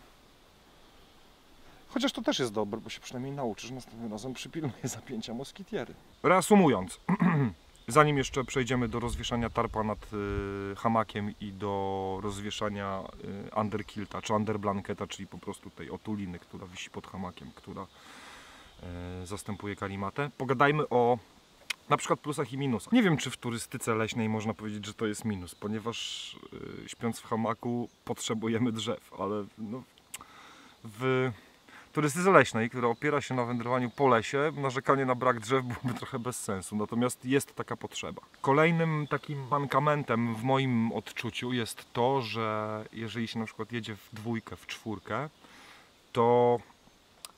Chociaż to też jest dobre, bo się przynajmniej nauczysz następnym razem przypilnuje (laughs) zapięcia moskitiery. Reasumując, (clears throat) Zanim jeszcze przejdziemy do rozwieszania tarpa nad y, hamakiem i do rozwieszania y, underkilta czy underblanketa, czyli po prostu tej otuliny, która wisi pod hamakiem, która y, zastępuje kalimatę, pogadajmy o na przykład plusach i minusach. Nie wiem, czy w turystyce leśnej można powiedzieć, że to jest minus, ponieważ yy, śpiąc w hamaku potrzebujemy drzew, ale no, w turystyce leśnej, która opiera się na wędrowaniu po lesie, narzekanie na brak drzew byłoby trochę bez sensu, natomiast jest taka potrzeba. Kolejnym takim mankamentem w moim odczuciu jest to, że jeżeli się na przykład jedzie w dwójkę, w czwórkę, to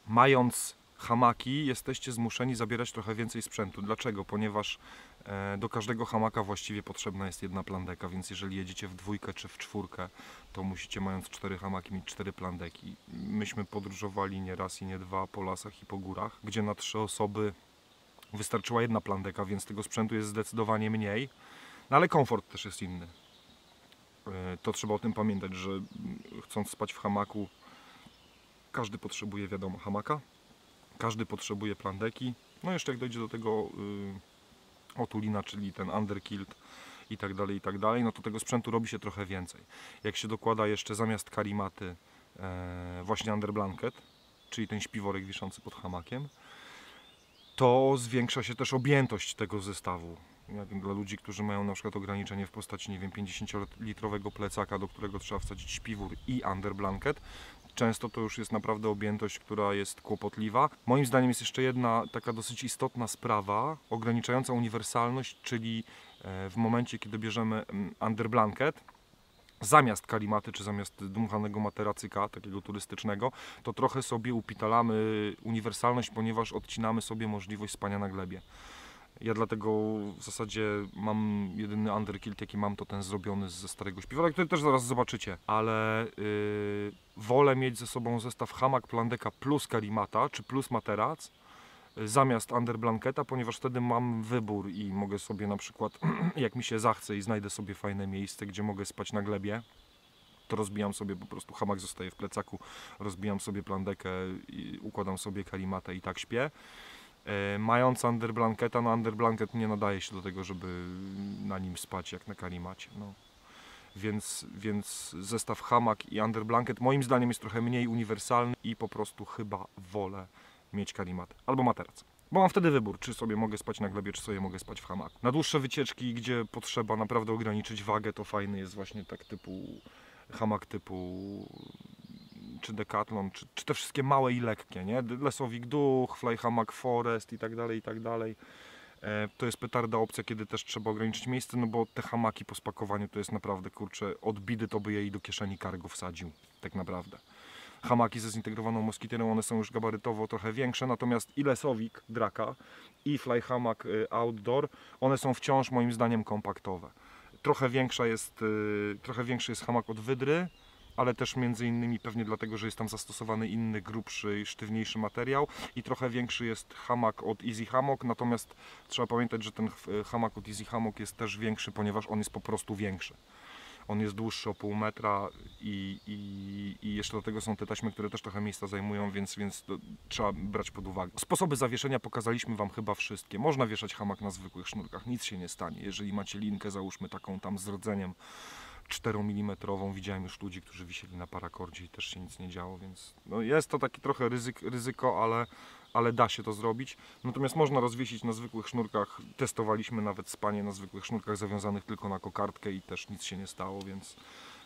mając hamaki jesteście zmuszeni zabierać trochę więcej sprzętu. Dlaczego? Ponieważ do każdego hamaka właściwie potrzebna jest jedna plandeka, więc jeżeli jedziecie w dwójkę czy w czwórkę, to musicie mając cztery hamaki mieć cztery plandeki. Myśmy podróżowali nie raz i nie dwa po lasach i po górach, gdzie na trzy osoby wystarczyła jedna plandeka, więc tego sprzętu jest zdecydowanie mniej, no ale komfort też jest inny. E, To trzeba o tym pamiętać, że chcąc spać w hamaku, każdy potrzebuje, wiadomo, hamaka, każdy potrzebuje plandeki. No jeszcze jak dojdzie do tego y, otulina, czyli ten underkilt i tak dalej, i tak dalej, no to tego sprzętu robi się trochę więcej. Jak się dokłada jeszcze zamiast karimaty e, właśnie underblanket, czyli ten śpiworek wiszący pod hamakiem, to zwiększa się też objętość tego zestawu. Jak dla ludzi, którzy mają na przykład ograniczenie w postaci, nie wiem, 50-litrowego plecaka, do którego trzeba wsadzić śpiwór i underblanket, często to już jest naprawdę objętość, która jest kłopotliwa. Moim zdaniem jest jeszcze jedna taka dosyć istotna sprawa, ograniczająca uniwersalność, czyli e, w momencie, kiedy bierzemy mm, underblanket, zamiast karimaty czy zamiast dmuchanego materacyka, takiego turystycznego, to trochę sobie upitalamy uniwersalność, ponieważ odcinamy sobie możliwość spania na glebie. Ja dlatego w zasadzie mam jedyny underkilt, jaki mam, to ten zrobiony ze starego śpiwora, który też zaraz zobaczycie, ale yy, wolę mieć ze sobą zestaw hamak plandeka plus karimata, czy plus materac, y, zamiast underblanketa, ponieważ wtedy mam wybór i mogę sobie na przykład, (clears throat) jak mi się zachce i znajdę sobie fajne miejsce, gdzie mogę spać na glebie, to rozbijam sobie po prostu hamak zostaje w plecaku, rozbijam sobie plandekę, układam sobie karimatę i tak śpię. E, Mając underblanketa, no underblanket nie nadaje się do tego, żeby na nim spać jak na karimacie. No. Więc, więc zestaw hamak i underblanket moim zdaniem jest trochę mniej uniwersalny i po prostu chyba wolę mieć karimatę albo materac. Bo mam wtedy wybór, czy sobie mogę spać na glebie, czy sobie mogę spać w hamaku. Na dłuższe wycieczki, gdzie potrzeba naprawdę ograniczyć wagę, to fajny jest właśnie tak typu hamak typu czy Decathlon, czy, czy te wszystkie małe i lekkie, nie? Lesowik Duch, Fly Hammock Forest i tak dalej, i tak dalej. E, To jest petarda opcja, kiedy też trzeba ograniczyć miejsce, no bo te hamaki po spakowaniu to jest naprawdę, kurczę, od to by jej do kieszeni cargo wsadził, tak naprawdę. Hamaki ze zintegrowaną moskitierą, one są już gabarytowo trochę większe, natomiast i lesowik Draka i Fly Hammock y, Outdoor, one są wciąż moim zdaniem kompaktowe. Trochę większa jest, y, trochę większy jest hamak od Wydry, ale też między innymi pewnie dlatego, że jest tam zastosowany inny, grubszy sztywniejszy materiał i trochę większy jest hamak od Easy Hammock, natomiast trzeba pamiętać, że ten e, hamak od Easy Hammock jest też większy, ponieważ on jest po prostu większy. On jest dłuższy o pół metra i, i, i jeszcze do tego są te taśmy, które też trochę miejsca zajmują, więc, więc trzeba brać pod uwagę. Sposoby zawieszenia pokazaliśmy Wam chyba wszystkie. Można wieszać hamak na zwykłych sznurkach, nic się nie stanie. Jeżeli macie linkę, załóżmy taką tam z rdzeniem 4 mm. Widziałem już ludzi, którzy wisieli na parakordzie i też się nic nie działo, więc no jest to takie trochę ryzyk, ryzyko, ale, ale da się to zrobić. Natomiast można rozwiesić na zwykłych sznurkach. Testowaliśmy nawet spanie na zwykłych sznurkach zawiązanych tylko na kokardkę i też nic się nie stało, więc,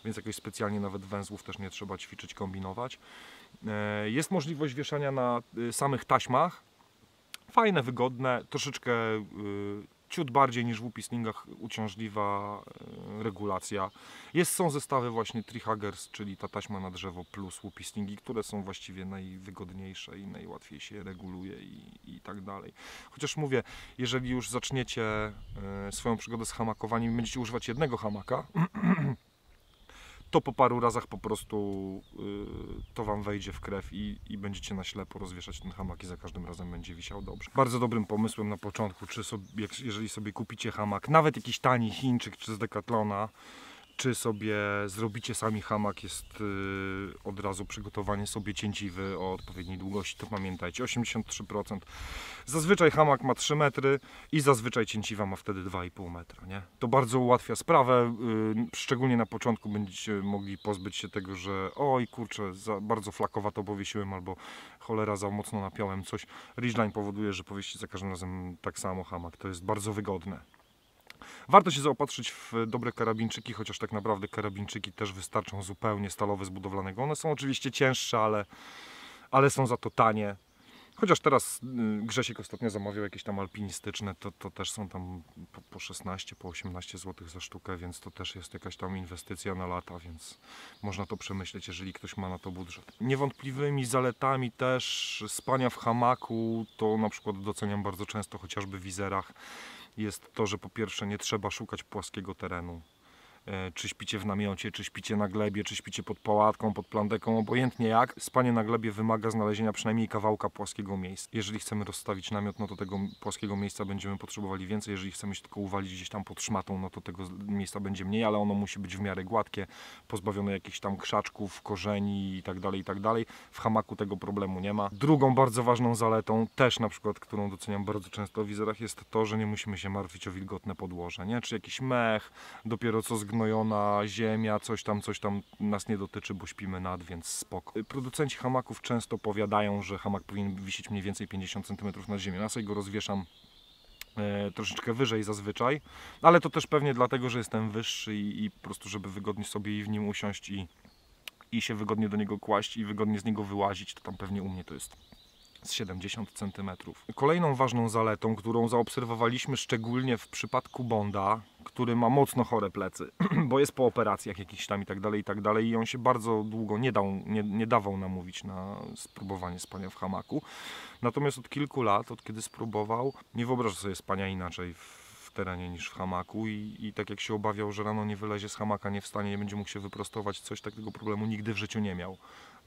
więc jakoś specjalnie nawet węzłów też nie trzeba ćwiczyć, kombinować. E, Jest możliwość wieszania na y, samych taśmach. Fajne, wygodne, troszeczkę y, ciut bardziej niż w upislingach uciążliwa e, regulacja. Jest, są zestawy właśnie Trihaggers, czyli ta taśma na drzewo plus łupislingi, które są właściwie najwygodniejsze i najłatwiej się reguluje i, i tak dalej. Chociaż mówię, jeżeli już zaczniecie e, swoją przygodę z hamakowaniem i będziecie używać jednego hamaka, (clears throat) to po paru razach po prostu y, to Wam wejdzie w krew i, i będziecie na ślepo rozwieszać ten hamak i za każdym razem będzie wisiał dobrze. Bardzo dobrym pomysłem na początku, czy sobie, jeżeli sobie kupicie hamak, nawet jakiś tani Chińczyk czy z Decathlona, czy sobie zrobicie sami hamak, jest y, od razu przygotowanie sobie cięciwy o odpowiedniej długości, to pamiętajcie, 83%. Zazwyczaj hamak ma 3 metry i zazwyczaj cięciwa ma wtedy 2,5 metra, nie? To bardzo ułatwia sprawę, y, szczególnie na początku będziecie mogli pozbyć się tego, że oj kurczę, za bardzo flakowato powiesiłem albo cholera za mocno napiąłem coś. Ridgeline powoduje, że powieści za każdym razem tak samo hamak, to jest bardzo wygodne. Warto się zaopatrzyć w dobre karabinczyki, chociaż tak naprawdę karabinczyki też wystarczą zupełnie stalowe z budowlanego. One są oczywiście cięższe, ale, ale są za to tanie. Chociaż teraz y, Grzesiek ostatnio zamawiał jakieś tam alpinistyczne, to, to też są tam po, po 16, po 18 zł za sztukę, więc to też jest jakaś tam inwestycja na lata, więc można to przemyśleć, jeżeli ktoś ma na to budżet. Niewątpliwymi zaletami też spania w hamaku, to na przykład doceniam bardzo często chociażby w wizerach, jest to, że po pierwsze nie trzeba szukać płaskiego terenu. E, Czy śpicie w namiocie, czy śpicie na glebie, czy śpicie pod pałatką, pod plandeką, obojętnie jak. Spanie na glebie wymaga znalezienia przynajmniej kawałka płaskiego miejsca. Jeżeli chcemy rozstawić namiot, no to tego płaskiego miejsca będziemy potrzebowali więcej. Jeżeli chcemy się tylko uwalić gdzieś tam pod szmatą, no to tego miejsca będzie mniej, ale ono musi być w miarę gładkie, pozbawione jakichś tam krzaczków, korzeni i tak dalej, i tak dalej. W hamaku tego problemu nie ma. Drugą bardzo ważną zaletą, też na przykład, którą doceniam bardzo często w wizerach, jest to, że nie musimy się martwić o wilgotne podłoże, nie? Czy jakiś mech, dopiero co zgnojona ziemia, coś tam, coś tam nas nie dotyczy, bo śpimy nad, więc spoko. Producenci hamaków często powiadają, że hamak powinien wisieć mniej więcej 50 cm nad ziemią. Ja sobie go rozwieszam e, troszeczkę wyżej zazwyczaj, ale to też pewnie dlatego, że jestem wyższy i, i po prostu, żeby wygodnie sobie w nim usiąść i, i się wygodnie do niego kłaść i wygodnie z niego wyłazić, to tam pewnie u mnie to jest z 70 cm. Kolejną ważną zaletą, którą zaobserwowaliśmy szczególnie w przypadku Bonda, który ma mocno chore plecy, (clears throat) bo jest po operacjach jakichś tam i tak dalej, i tak dalej i on się bardzo długo nie, dał, nie, nie dawał namówić na spróbowanie spania w hamaku. Natomiast od kilku lat, od kiedy spróbował, nie wyobraża sobie spania inaczej w terenie niż w hamaku i, i tak jak się obawiał, że rano nie wylezie z hamaka, nie wstanie, nie będzie mógł się wyprostować, coś takiego problemu nigdy w życiu nie miał.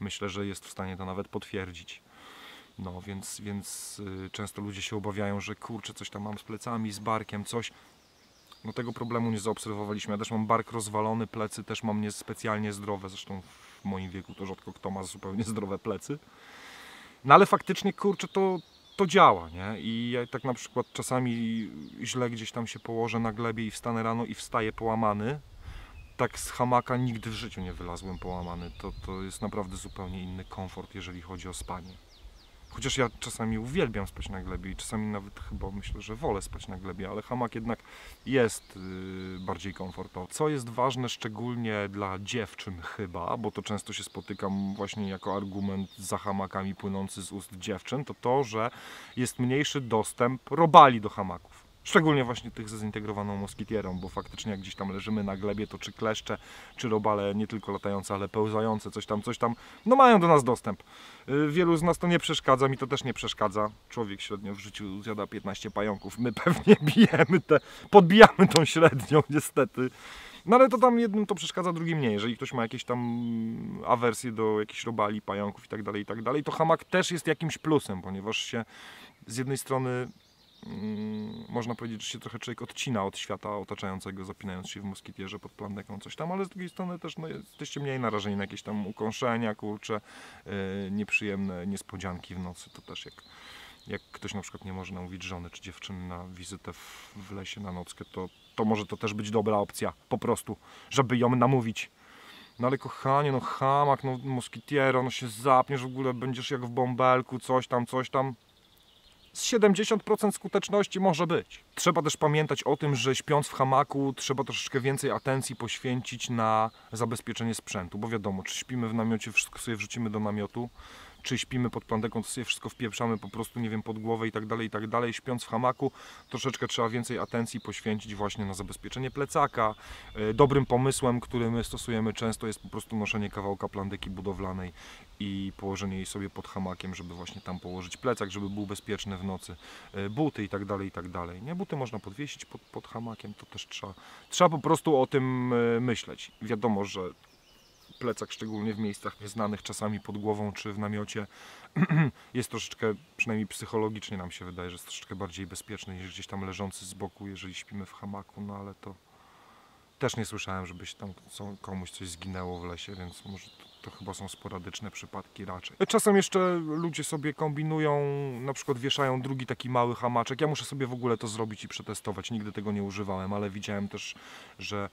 Myślę, że jest w stanie to nawet potwierdzić. No, więc, więc y, często ludzie się obawiają, że kurczę, coś tam mam z plecami, z barkiem, coś. No tego problemu nie zaobserwowaliśmy. Ja też mam bark rozwalony, plecy też mam niespecjalnie zdrowe. Zresztą w moim wieku to rzadko kto ma zupełnie (laughs) zdrowe plecy. No ale faktycznie, kurczę, to, to działa, nie? I ja tak na przykład czasami źle gdzieś tam się położę na glebie i wstanę rano i wstaję połamany. Tak z hamaka nigdy w życiu nie wylazłem połamany. To, to jest naprawdę zupełnie inny komfort, jeżeli chodzi o spanie. Chociaż ja czasami uwielbiam spać na glebie i czasami nawet chyba myślę, że wolę spać na glebie, ale hamak jednak jest yy, bardziej komfortowy. Co jest ważne szczególnie dla dziewczyn chyba, bo to często się spotykam właśnie jako argument za hamakami płynący z ust dziewczyn, to to, że jest mniejszy dostęp robali do hamaków. Szczególnie właśnie tych ze zintegrowaną moskitierą, bo faktycznie jak gdzieś tam leżymy na glebie, to czy kleszcze, czy robale nie tylko latające, ale pełzające, coś tam, coś tam, no mają do nas dostęp. Y, Wielu z nas to nie przeszkadza, mi to też nie przeszkadza. Człowiek średnio w życiu zjada 15 pająków, my (laughs) pewnie bijemy te, podbijamy tą średnią niestety. No ale to tam jednym to przeszkadza, drugim nie. Jeżeli ktoś ma jakieś tam awersje do jakichś robali, pająków i tak dalej, i tak dalej, to hamak też jest jakimś plusem, ponieważ się z jednej strony można powiedzieć, że się trochę człowiek odcina od świata otaczającego, zapinając się w moskitierze pod plandeką, coś tam, ale z drugiej strony też no, jesteście mniej narażeni na jakieś tam ukąszenia, kurcze, yy, nieprzyjemne niespodzianki w nocy. To też jak, jak ktoś na przykład nie może namówić żony czy dziewczyny na wizytę w, w lesie na nockę, to, to może to też być dobra opcja, po prostu, żeby ją namówić. No ale kochanie, no hamak, no moskitiero, no się zapniesz w ogóle, będziesz jak w bąbelku, coś tam, coś tam z 70% skuteczności może być. Trzeba też pamiętać o tym, że śpiąc w hamaku trzeba troszeczkę więcej atencji poświęcić na zabezpieczenie sprzętu, bo wiadomo, czy śpimy w namiocie, wszystko sobie wrzucimy do namiotu, czy śpimy pod plandeką, to sobie wszystko wpieprzamy po prostu, nie wiem, pod głowę i tak dalej, i tak dalej. Śpiąc w hamaku troszeczkę trzeba więcej atencji poświęcić właśnie na zabezpieczenie plecaka. E, Dobrym pomysłem, który my stosujemy często jest po prostu noszenie kawałka plandeki budowlanej i położenie jej sobie pod hamakiem, żeby właśnie tam położyć plecak, żeby był bezpieczny w nocy, e, buty i tak dalej, i tak dalej. Nie, buty można podwiesić pod, pod hamakiem, to też trzeba, trzeba po prostu o tym e, myśleć. Wiadomo, że plecak, szczególnie w miejscach nieznanych, czasami pod głową czy w namiocie, (clears throat) jest troszeczkę, przynajmniej psychologicznie nam się wydaje, że jest troszeczkę bardziej bezpieczny niż gdzieś tam leżący z boku, jeżeli śpimy w hamaku, no ale to, Też nie słyszałem, żebyś tam co- komuś coś zginęło w lesie, więc może to, to chyba są sporadyczne przypadki raczej. Czasem jeszcze ludzie sobie kombinują, na przykład wieszają drugi taki mały hamaczek. Ja muszę sobie w ogóle to zrobić i przetestować. Nigdy tego nie używałem, ale widziałem też, że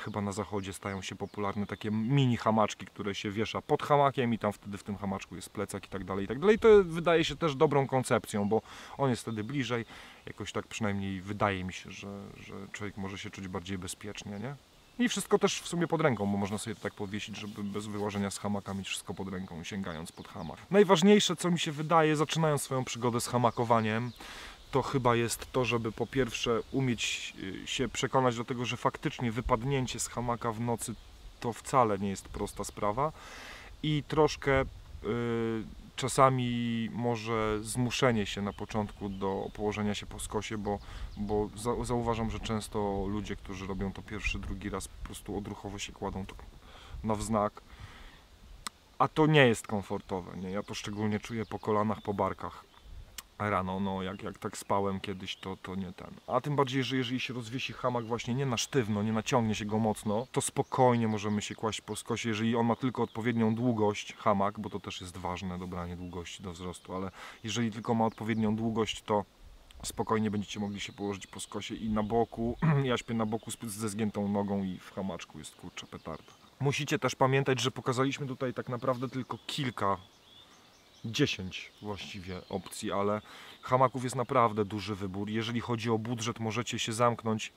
chyba na zachodzie stają się popularne takie mini hamaczki, które się wiesza pod hamakiem i tam wtedy w tym hamaczku jest plecak i tak dalej, i tak dalej. To wydaje się też dobrą koncepcją, bo on jest wtedy bliżej. Jakoś tak przynajmniej wydaje mi się, że, że człowiek może się czuć bardziej bezpiecznie, nie? I wszystko też w sumie pod ręką, bo można sobie to tak podwiesić, żeby bez wyłożenia z hamaka mieć wszystko pod ręką, sięgając pod hamak. Najważniejsze, co mi się wydaje, zaczynając swoją przygodę z hamakowaniem, to chyba jest to, żeby po pierwsze umieć y, się przekonać do tego, że faktycznie wypadnięcie z hamaka w nocy to wcale nie jest prosta sprawa. I troszkę y, czasami może zmuszenie się na początku do położenia się po skosie, bo, bo za, zauważam, że często ludzie, którzy robią to pierwszy, drugi raz po prostu odruchowo się kładą tak na wznak, a to nie jest komfortowe, nie? Ja to szczególnie czuję po kolanach, po barkach rano, no jak, jak tak spałem kiedyś, to, to nie ten. A tym bardziej, że jeżeli się rozwiesi hamak właśnie nie na sztywno, nie naciągnie się go mocno, to spokojnie możemy się kłaść po skosie, jeżeli on ma tylko odpowiednią długość, hamak, bo to też jest ważne, dobranie długości do wzrostu, ale jeżeli tylko ma odpowiednią długość, to spokojnie będziecie mogli się położyć po skosie i na boku, (clears throat) ja śpię na boku ze zgiętą nogą i w hamaczku jest kurczę petarda. Musicie też pamiętać, że pokazaliśmy tutaj tak naprawdę tylko kilka 10 właściwie opcji, ale hamaków jest naprawdę duży wybór. Jeżeli chodzi o budżet, możecie się zamknąć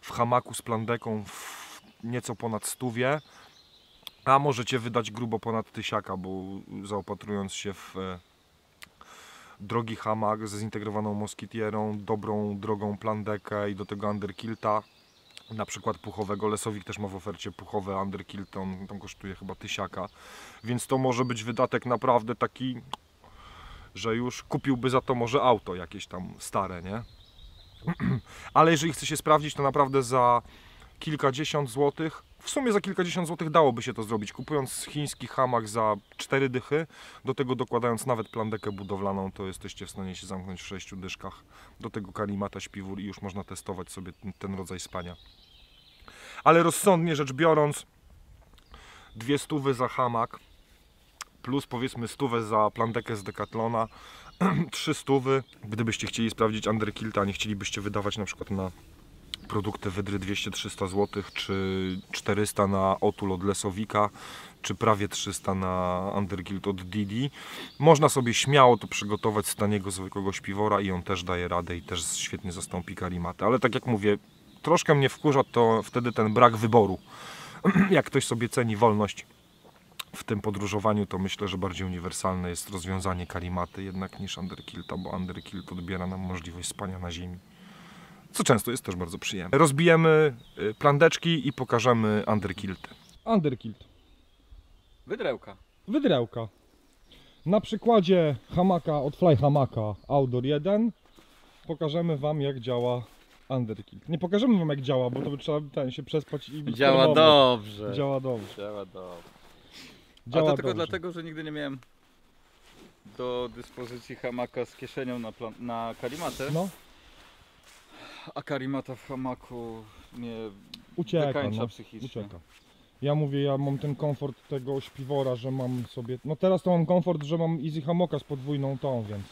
w hamaku z plandeką w nieco ponad stówie, a możecie wydać grubo ponad tysiaka, bo zaopatrując się w e, drogi hamak ze zintegrowaną moskitierą, dobrą, drogą plandekę i do tego underkilta, na przykład puchowego. Lesowik też ma w ofercie puchowe underkilt, on tam kosztuje chyba tysiaka, więc to może być wydatek naprawdę taki, że już kupiłby za to może auto jakieś tam stare, nie? (clears throat) Ale jeżeli chce się sprawdzić, to naprawdę za kilkadziesiąt złotych, w sumie za kilkadziesiąt złotych dałoby się to zrobić, kupując chiński hamak za cztery dychy, do tego dokładając nawet plandekę budowlaną, to jesteście w stanie się zamknąć w sześciu dyszkach. Do tego kalimata, śpiwór i już można testować sobie ten rodzaj spania. Ale rozsądnie rzecz biorąc, dwie stówy za hamak, plus powiedzmy stówę za plandekę z Decathlona, (clears throat) trzy stówy, gdybyście chcieli sprawdzić underkilta, a nie chcielibyście wydawać na przykład na produkty wydry 200-300 zł, czy 400 na otul od Lesowika, czy prawie 300 na underkilt od Didi. Można sobie śmiało to przygotować z taniego, zwykłego śpiwora i on też daje radę i też świetnie zastąpi karimatę. Ale tak jak mówię, troszkę mnie wkurza to wtedy ten brak wyboru. (clears throat) jak ktoś sobie ceni wolność w tym podróżowaniu, to myślę, że bardziej uniwersalne jest rozwiązanie karimaty jednak niż underkilta, bo underkilt odbiera nam możliwość spania na ziemi. Co często jest też bardzo przyjemne. Rozbijemy y, plandeczki i pokażemy underkilty. Underkilt. Wydrełka. Wydrełka. Na przykładzie hamaka od Fly Hamaka Outdoor 1 pokażemy Wam jak działa Underkilt. Nie pokażemy Wam jak działa, bo to by trzeba ten, się przespać i Działa dobrze. Działa dobrze. Działa dobrze. Działa A to tylko dobrze. dlatego, że nigdy nie miałem do dyspozycji hamaka z kieszenią na, plan- na karimatę, No, a karimata w hamaku mnie ucieka, wykańcza no, psychicznie. ucieka. Ja mówię, ja mam ten komfort tego śpiwora, że mam sobie... No teraz to mam komfort, że mam Easy Hamoka z podwójną tą, więc...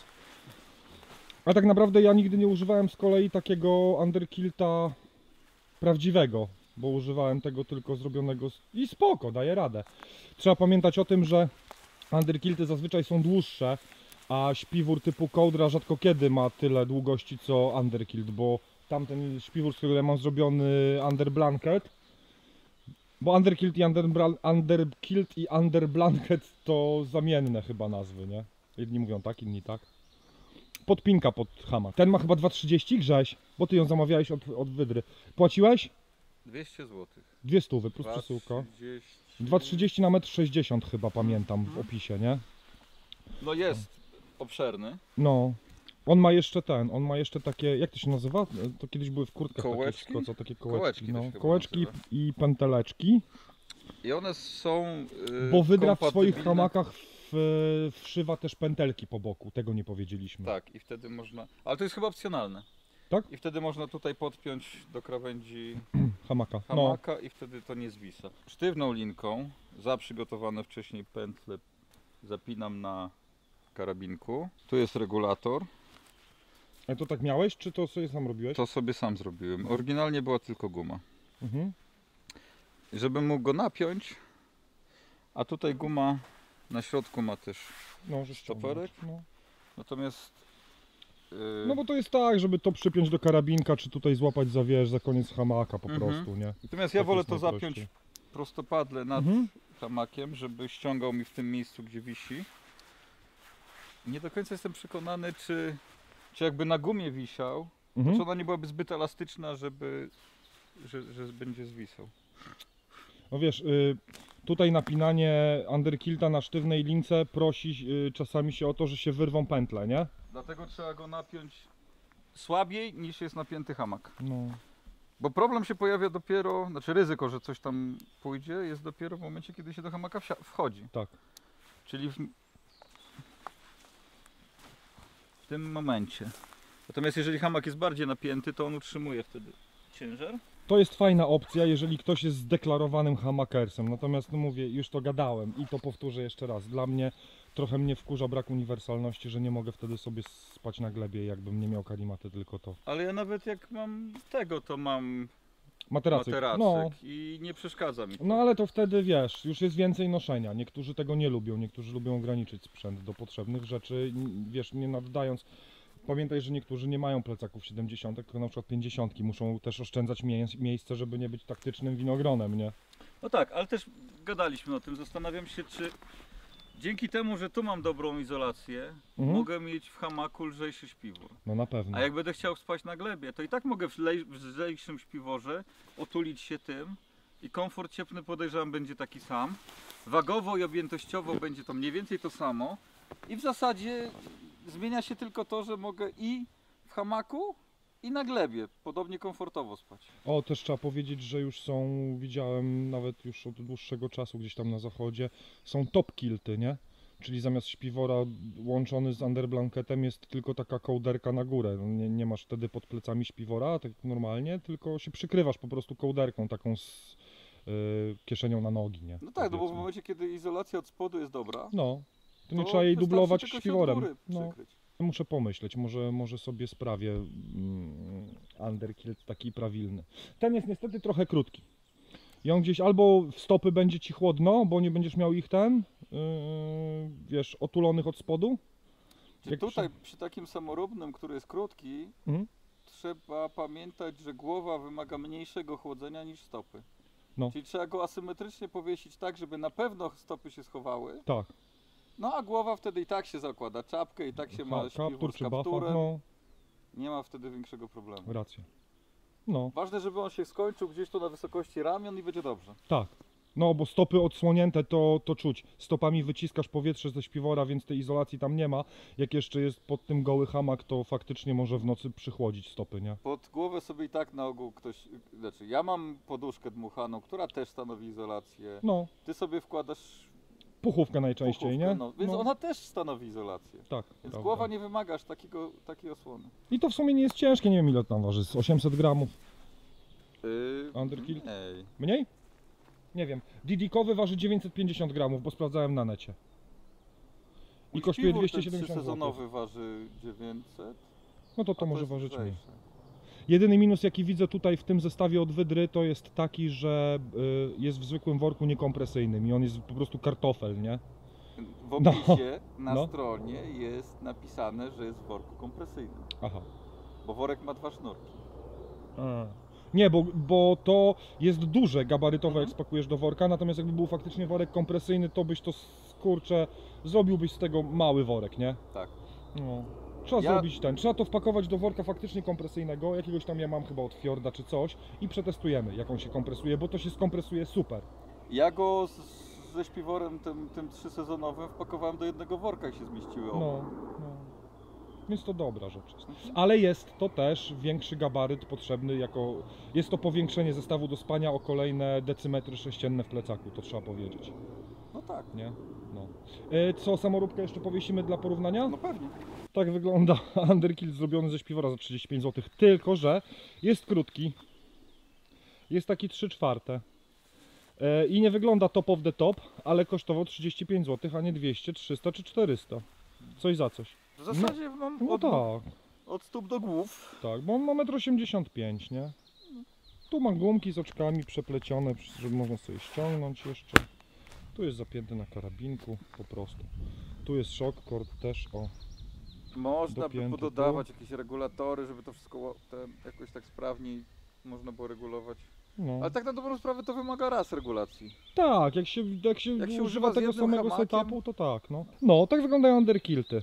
A tak naprawdę ja nigdy nie używałem z kolei takiego underkilta prawdziwego, bo używałem tego tylko zrobionego z... i spoko, daje radę. Trzeba pamiętać o tym, że underkilty zazwyczaj są dłuższe, a śpiwór typu kołdra rzadko kiedy ma tyle długości co underkilt, bo tamten śpiwór, z którego ja mam zrobiony underblanket, bo underkilt i underkilt i underblanket to zamienne chyba nazwy, nie? Jedni mówią tak, inni tak. Podpinka pod hamak. Ten ma chyba 2,30 grześ, bo ty ją zamawiałeś od, od Wydry. Płaciłeś? 200 zł. Dwie stówy plus przesyłka. 2,30 na 1,60 m chyba pamiętam w opisie, nie? No jest obszerny. No. On ma jeszcze ten, on ma jeszcze takie, jak to się nazywa? To kiedyś były w kurtkach Kołeczki? takie, skoco, takie kołeczki. Kołeczki no. Kołeczki i pęteleczki. I one są. Yy, Bo Wydra w swoich hamakach w, wszywa też pętelki po boku, tego nie powiedzieliśmy. Tak, i wtedy można. Ale to jest chyba opcjonalne. Tak? I wtedy można tutaj podpiąć do krawędzi (clears throat) Hamaka. No, hamaka i wtedy to nie zwisa. Sztywną linką, za przygotowane wcześniej pętle zapinam na karabinku. Tu jest regulator. ale to tak miałeś, czy to sobie sam robiłeś? To sobie sam zrobiłem. Oryginalnie była tylko guma. Mhm. Żebym mógł go napiąć, a tutaj guma na środku ma też. No, że ściągnąć. Stoperek? No. Natomiast yy, no bo to jest tak, żeby to przypiąć do karabinka, czy tutaj złapać za wiesz, za koniec hamaka po Mhm. prostu, nie? natomiast ja tak wolę to zapiąć prostopadle nad Mhm. hamakiem, żeby ściągał mi w tym miejscu, gdzie wisi. Nie do końca jestem przekonany, czy, czy jakby na gumie wisiał, Mhm. czy ona nie byłaby zbyt elastyczna, żeby, że, że będzie zwisał. No wiesz, y, tutaj napinanie underkilta na sztywnej lince prosi y, czasami się o to, że się wyrwą pętle, nie? Dlatego trzeba go napiąć słabiej niż jest napięty hamak. No. Bo problem się pojawia dopiero, znaczy ryzyko, że coś tam pójdzie, jest dopiero w momencie, kiedy się do hamaka wchodzi. Tak. Czyli w, w tym momencie. Natomiast jeżeli hamak jest bardziej napięty, to on utrzymuje wtedy ciężar. To jest fajna opcja, jeżeli ktoś jest zdeklarowanym hamakersem. Natomiast no mówię, już to gadałem i to powtórzę jeszcze raz. Dla mnie trochę mnie wkurza brak uniwersalności, że nie mogę wtedy sobie spać na glebie, jakbym nie miał karimaty, tylko to. Ale ja nawet jak mam tego, to mam Materacyk. materacyk No, i nie przeszkadza mi to. no ale to wtedy wiesz, już jest więcej noszenia. Niektórzy tego nie lubią, niektórzy lubią ograniczyć sprzęt do potrzebnych rzeczy, wiesz, nie naddając. Pamiętaj, że niektórzy nie mają plecaków 70, tylko na przykład 50. Muszą też oszczędzać mie- miejsce, żeby nie być taktycznym winogronem, nie? No tak, ale też gadaliśmy o tym. Zastanawiam się, czy dzięki temu, że tu mam dobrą izolację, Mhm. mogę mieć w hamaku lżejszy śpiwór. No na pewno. A jak będę chciał spać na glebie, to i tak mogę w, w lżejszym śpiworze otulić się tym i komfort cieplny podejrzewam będzie taki sam. Wagowo i objętościowo będzie to mniej więcej to samo. I w zasadzie zmienia się tylko to, że mogę i w hamaku, i na glebie podobnie komfortowo spać. O, też trzeba powiedzieć, że już są, widziałem nawet już od dłuższego czasu gdzieś tam na zachodzie, są top kilty, nie? Czyli zamiast śpiwora łączony z underblanketem jest tylko taka kołderka na górę. No Nie, nie masz wtedy pod plecami śpiwora, tak normalnie, tylko się przykrywasz po prostu kołderką taką z y, kieszenią na nogi, nie? No tak, no bo w momencie, kiedy izolacja od spodu jest dobra, No, to nie trzeba jej dublować śpiworem. No, muszę pomyśleć, może, może sobie sprawię mm, underkilt taki prawilny. Ten jest niestety trochę krótki. I on gdzieś albo w stopy będzie ci chłodno, bo nie będziesz miał ich ten, yy, wiesz, otulonych od spodu. Czy Jak tutaj przy takim samorobnym, który jest krótki, Mhm. trzeba pamiętać, że głowa wymaga mniejszego chłodzenia niż stopy. No. Czyli trzeba go asymetrycznie powiesić tak, żeby na pewno stopy się schowały. Tak, No a głowa wtedy i tak się zakłada czapkę, i tak się ma Ka- śpiwór kaptur z czy kapturem. no, Nie ma wtedy większego problemu. racja. No, Ważne, żeby on się skończył gdzieś tu na wysokości ramion i będzie dobrze. tak. No, bo stopy odsłonięte to, to czuć. Stopami wyciskasz powietrze ze śpiwora, więc tej izolacji tam nie ma. Jak jeszcze jest pod tym goły hamak, to faktycznie może w nocy przychłodzić stopy, nie? Pod głowę sobie i tak na ogół ktoś, znaczy ja mam poduszkę dmuchaną, która też stanowi izolację. No, Ty sobie wkładasz puchówkę najczęściej, puchówkę, nie? No, więc ona też stanowi izolację. Tak. Więc prawda. głowa nie wymaga aż takiego, takiej osłony. I to w sumie nie jest ciężkie, nie wiem ile tam waży, z 800 gramów. Yy, Underkill? Ej. Mniej? Nie wiem. Didikowy waży 950 gramów, bo sprawdzałem na necie. I kosztuje śpiwór ten 270 zł. sezonowy waży 900. No to to a może jest ważyć mniej. lżejsze. Jedyny minus jaki widzę tutaj w tym zestawie od Wydry to jest taki, że y, jest w zwykłym worku niekompresyjnym i on jest po prostu kartofel, nie? W No. opisie (laughs) na No. stronie jest napisane, że jest w worku kompresyjnym. Aha. Bo worek ma dwa sznurki. Nie, bo, bo to jest duże gabarytowe, Mhm. jak spakujesz do worka, natomiast jakby był faktycznie worek kompresyjny, to byś to skurcze, zrobiłbyś z tego mały worek, nie? Tak. No. Trzeba Ja- zrobić ten, trzeba to wpakować do worka faktycznie kompresyjnego, jakiegoś tam ja mam chyba od Fjorda czy coś i przetestujemy jak on się kompresuje, bo to się skompresuje super. Ja go z, ze śpiworem tym, tym trzysezonowym wpakowałem do jednego worka i się zmieściły oba. No, no. Więc to dobra rzecz. Ale jest to też większy gabaryt potrzebny jako... Jest to powiększenie zestawu do spania o kolejne decymetry sześcienne w plecaku, to trzeba powiedzieć, No tak. nie? No. E, co, samoróbkę jeszcze powiesimy dla porównania? No pewnie. Tak wygląda (laughs) underkill zrobiony ze śpiwora za 35 zł. Tylko, że jest krótki. Jest taki 3 czwarte. E, I nie wygląda top of the top, ale kosztował 35 zł, a nie 200, 300 czy 400. Coś za coś. W zasadzie mam No od, tak, od stóp do głów. tak, bo on ma 1,85 m, nie? Tu ma gumki z oczkami przeplecione, żeby można sobie ściągnąć jeszcze. Tu jest zapięty na karabinku, po prostu. Tu jest shock cord też, o. Można by pododawać jakieś regulatory, żeby to wszystko ten, jakoś tak sprawniej można było regulować. No. Ale tak na dobrą sprawę to wymaga raz regulacji. Tak, jak się, jak się, Jak się używa tego samego hamakiem. setupu, to tak, no. No, tak wyglądają underkilty.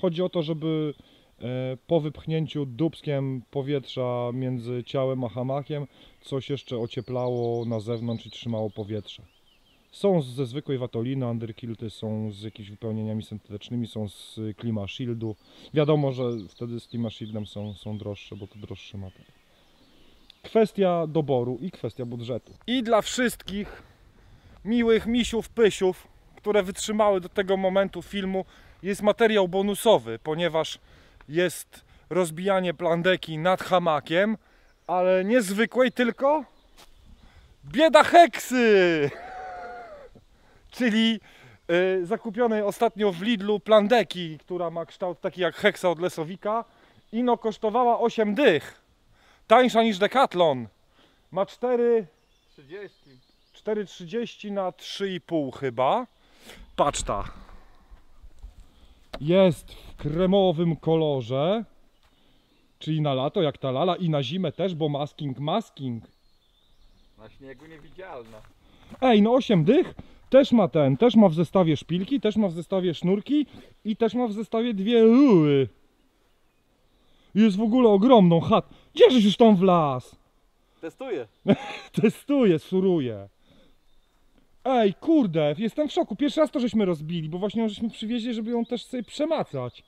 Chodzi o to, żeby e, po wypchnięciu dubskiem powietrza między ciałem a hamakiem coś jeszcze ocieplało na zewnątrz i trzymało powietrze. Są ze zwykłej watoliny underkilty, są z jakimiś wypełnieniami syntetycznymi, są z Klima Shieldu. Wiadomo, że wtedy z Klima Shieldem są, są droższe, bo to droższy materiał. Kwestia doboru i kwestia budżetu. I dla wszystkich miłych misiów, pysiów, które wytrzymały do tego momentu filmu, jest materiał bonusowy, ponieważ jest rozbijanie plandeki nad hamakiem, ale nie zwykłej, tylko bieda heksy! Czyli y, zakupionej ostatnio w Lidlu plandeki, która ma kształt taki jak heksa od Lesowika. Ino kosztowała 8 dych. Tańsza niż Decathlon. Ma 4 30. 4,30 na 3,5 chyba. Patrz ta. Jest w kremowym kolorze. Czyli na lato jak ta lala i na zimę też, bo masking, masking. Na śniegu niewidzialna. Ej, no 8 dych. Też ma ten, też ma w zestawie szpilki, też ma w zestawie sznurki i też ma w zestawie dwie ruły. Jest w ogóle ogromną chat. Gdzieżeś już tam wlazł? Testuję. (laughs) Testuję, suruję. Ej, kurde, jestem w szoku. Pierwszy raz to żeśmy rozbili, bo właśnie ją żeśmy przywieźli, żeby ją też sobie przemacać.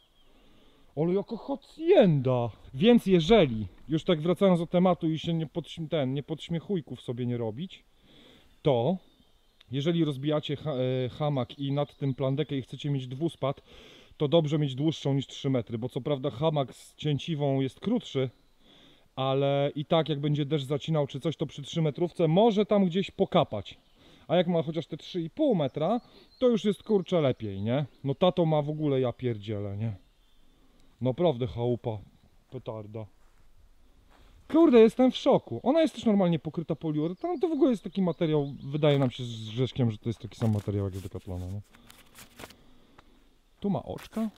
Ale jako hocjenda. Więc jeżeli, już tak wracając do tematu i się nie, podśm- ten, nie podśmiechujków sobie nie robić, to jeżeli rozbijacie e, hamak i nad tym plandekę i chcecie mieć dwuspad, to dobrze mieć dłuższą niż 3 metry, bo co prawda hamak z cięciwą jest krótszy, ale i tak jak będzie deszcz zacinał czy coś, to przy 3 metrówce może tam gdzieś pokapać. A jak ma chociaż te 3,5 metra, to już jest kurczę lepiej, nie? No tato ma w ogóle ja pierdzielę, nie? Naprawdę chałupa, petarda. Kurde, jestem w szoku. Ona jest też normalnie pokryta poliuretan. To w ogóle jest taki materiał, wydaje nam się z Grzeszkiem, że to jest taki sam materiał jak z Decathlona, nie? Tu ma oczka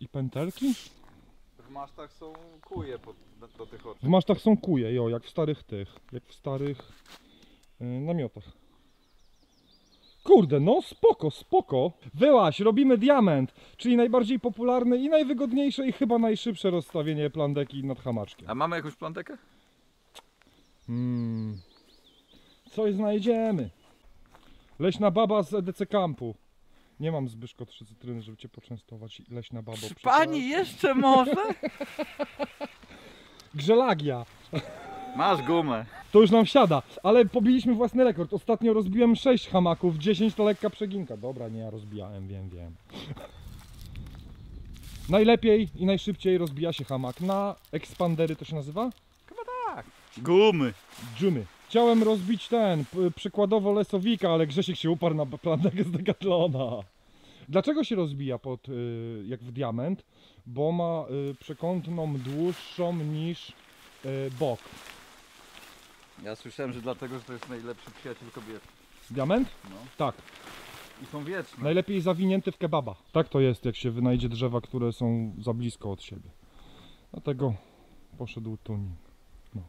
i pętelki. W masztach są kuje do, do tych oczu. W masztach są kuje, jo, jak w starych tych, jak w starych yy, namiotach. Kurde, no spoko, spoko. Wyłaś, robimy diament, czyli najbardziej popularne i najwygodniejsze i chyba najszybsze rozstawienie plandeki nad hamaczkiem. A mamy jakąś plantekę? Mm. Coś znajdziemy. Leśna baba z EDC Campu. Nie mam Zbyszko trzy cytryny, żeby cię poczęstować. Leśna babo. Pani jeszcze może? (laughs) Grzelagia. Masz gumę. To już nam siada, ale pobiliśmy własny rekord. Ostatnio rozbiłem 6 hamaków, 10 to lekka przeginka. Dobra, nie, ja rozbijałem, wiem, wiem. Najlepiej i najszybciej rozbija się hamak na ekspandery, to się nazywa? Gumy. Dżumy. Chciałem rozbić ten, przykładowo lesowika, ale Grzesiek się uparł na plandekę z Decathlona. Dlaczego się rozbija pod, y, jak w diament? Bo ma y, przekątną dłuższą niż y, bok. Ja słyszałem, że dlatego, że to jest najlepszy przyjaciel kobiety. Diament? No. Tak. I są wieczne. Najlepiej zawinięty w kebaba. Tak to jest, jak się wynajdzie drzewa, które są za blisko od siebie. Dlatego poszedł tuning. No.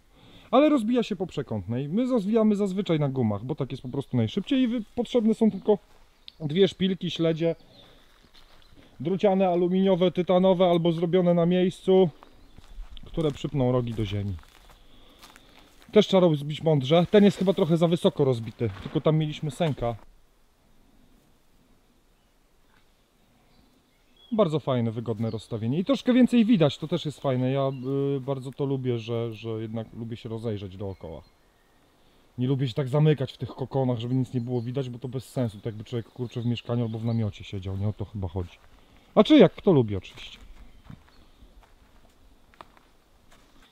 Ale rozbija się po przekątnej. My rozwijamy zazwyczaj na gumach, bo tak jest po prostu najszybciej i potrzebne są tylko dwie szpilki, śledzie, druciane, aluminiowe, tytanowe albo zrobione na miejscu, które przypną rogi do ziemi. Też trzeba rozbić mądrze. Ten jest chyba trochę za wysoko rozbity, tylko tam mieliśmy sęka. Bardzo fajne, wygodne rozstawienie. I troszkę więcej widać, to też jest fajne. Ja y, bardzo to lubię, że, że jednak lubię się rozejrzeć dookoła. Nie lubię się tak zamykać w tych kokonach, żeby nic nie było widać, bo to bez sensu. Tak jakby człowiek kurczę w mieszkaniu albo w namiocie siedział, nie o to chyba chodzi. A czy jak kto lubi oczywiście.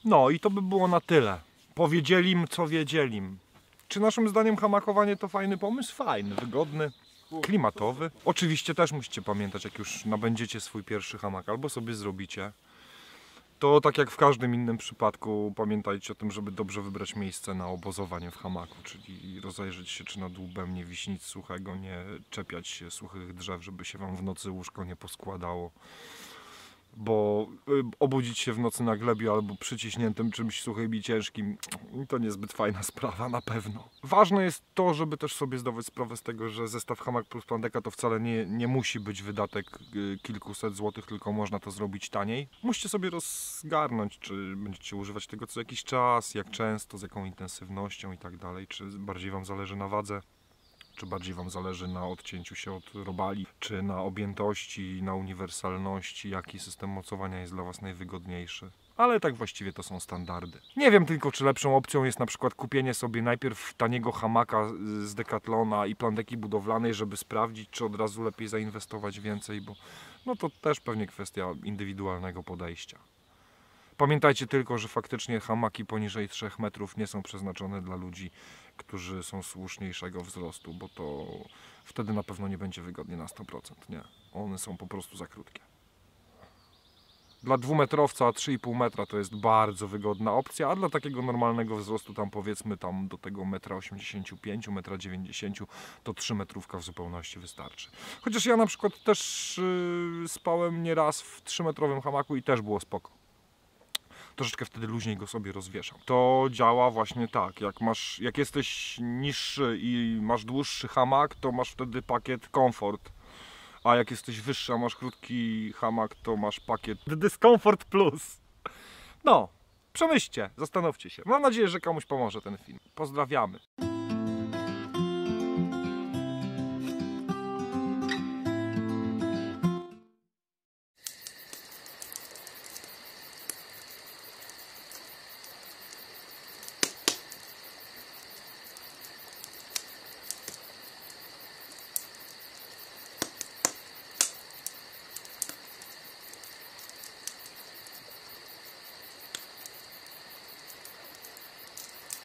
No i to by było na tyle. Powiedzielim, co wiedzielim. Czy naszym zdaniem hamakowanie to fajny pomysł? Fajny, wygodny, klimatowy. Oczywiście też musicie pamiętać, jak już nabędziecie swój pierwszy hamak albo sobie zrobicie, to tak jak w każdym innym przypadku pamiętajcie o tym, żeby dobrze wybrać miejsce na obozowanie w hamaku, czyli rozejrzeć się, czy nad łbem nie wisi nic suchego, nie czepiać się suchych drzew, żeby się wam w nocy łóżko nie poskładało bo y, obudzić się w nocy na glebie albo przyciśniętym czymś suchym i ciężkim to niezbyt fajna (laughs) sprawa na pewno. Ważne jest to, żeby też sobie zdawać sprawę z tego, że zestaw hamak plus plandeka to wcale nie, nie musi być wydatek y, kilkuset złotych, tylko można to zrobić taniej. Musicie sobie rozgarnąć, czy będziecie używać tego co jakiś czas, jak często, z jaką intensywnością i tak dalej, czy bardziej Wam zależy na wadze czy bardziej Wam zależy na odcięciu się od robali, czy na objętości, na uniwersalności, jaki system mocowania jest dla Was najwygodniejszy. Ale tak właściwie to są standardy. Nie wiem tylko, czy lepszą opcją jest na przykład kupienie sobie najpierw taniego hamaka z Decathlona i plandeki budowlanej, żeby sprawdzić, czy od razu lepiej zainwestować więcej, bo no to też pewnie kwestia indywidualnego podejścia. Pamiętajcie tylko, że faktycznie hamaki poniżej 3 metrów nie są przeznaczone dla ludzi, którzy są słuszniejszego wzrostu, bo to wtedy na pewno nie będzie wygodnie na 100%. Nie, one są po prostu za krótkie. Dla dwumetrowca 3,5 metra to jest bardzo wygodna opcja, a dla takiego normalnego wzrostu tam powiedzmy tam do tego 1,85 m, 1,90 m to 3 metrówka w zupełności wystarczy. Chociaż ja na przykład też yy, spałem nieraz w 3-metrowym hamaku i też było spoko troszeczkę wtedy luźniej go sobie rozwieszam. To działa właśnie tak, jak masz, jak jesteś niższy i masz dłuższy hamak, to masz wtedy pakiet komfort. A jak jesteś wyższy, a masz krótki hamak, to masz pakiet Discomfort Plus. No, przemyślcie, zastanówcie się. Mam nadzieję, że komuś pomoże ten film. Pozdrawiamy.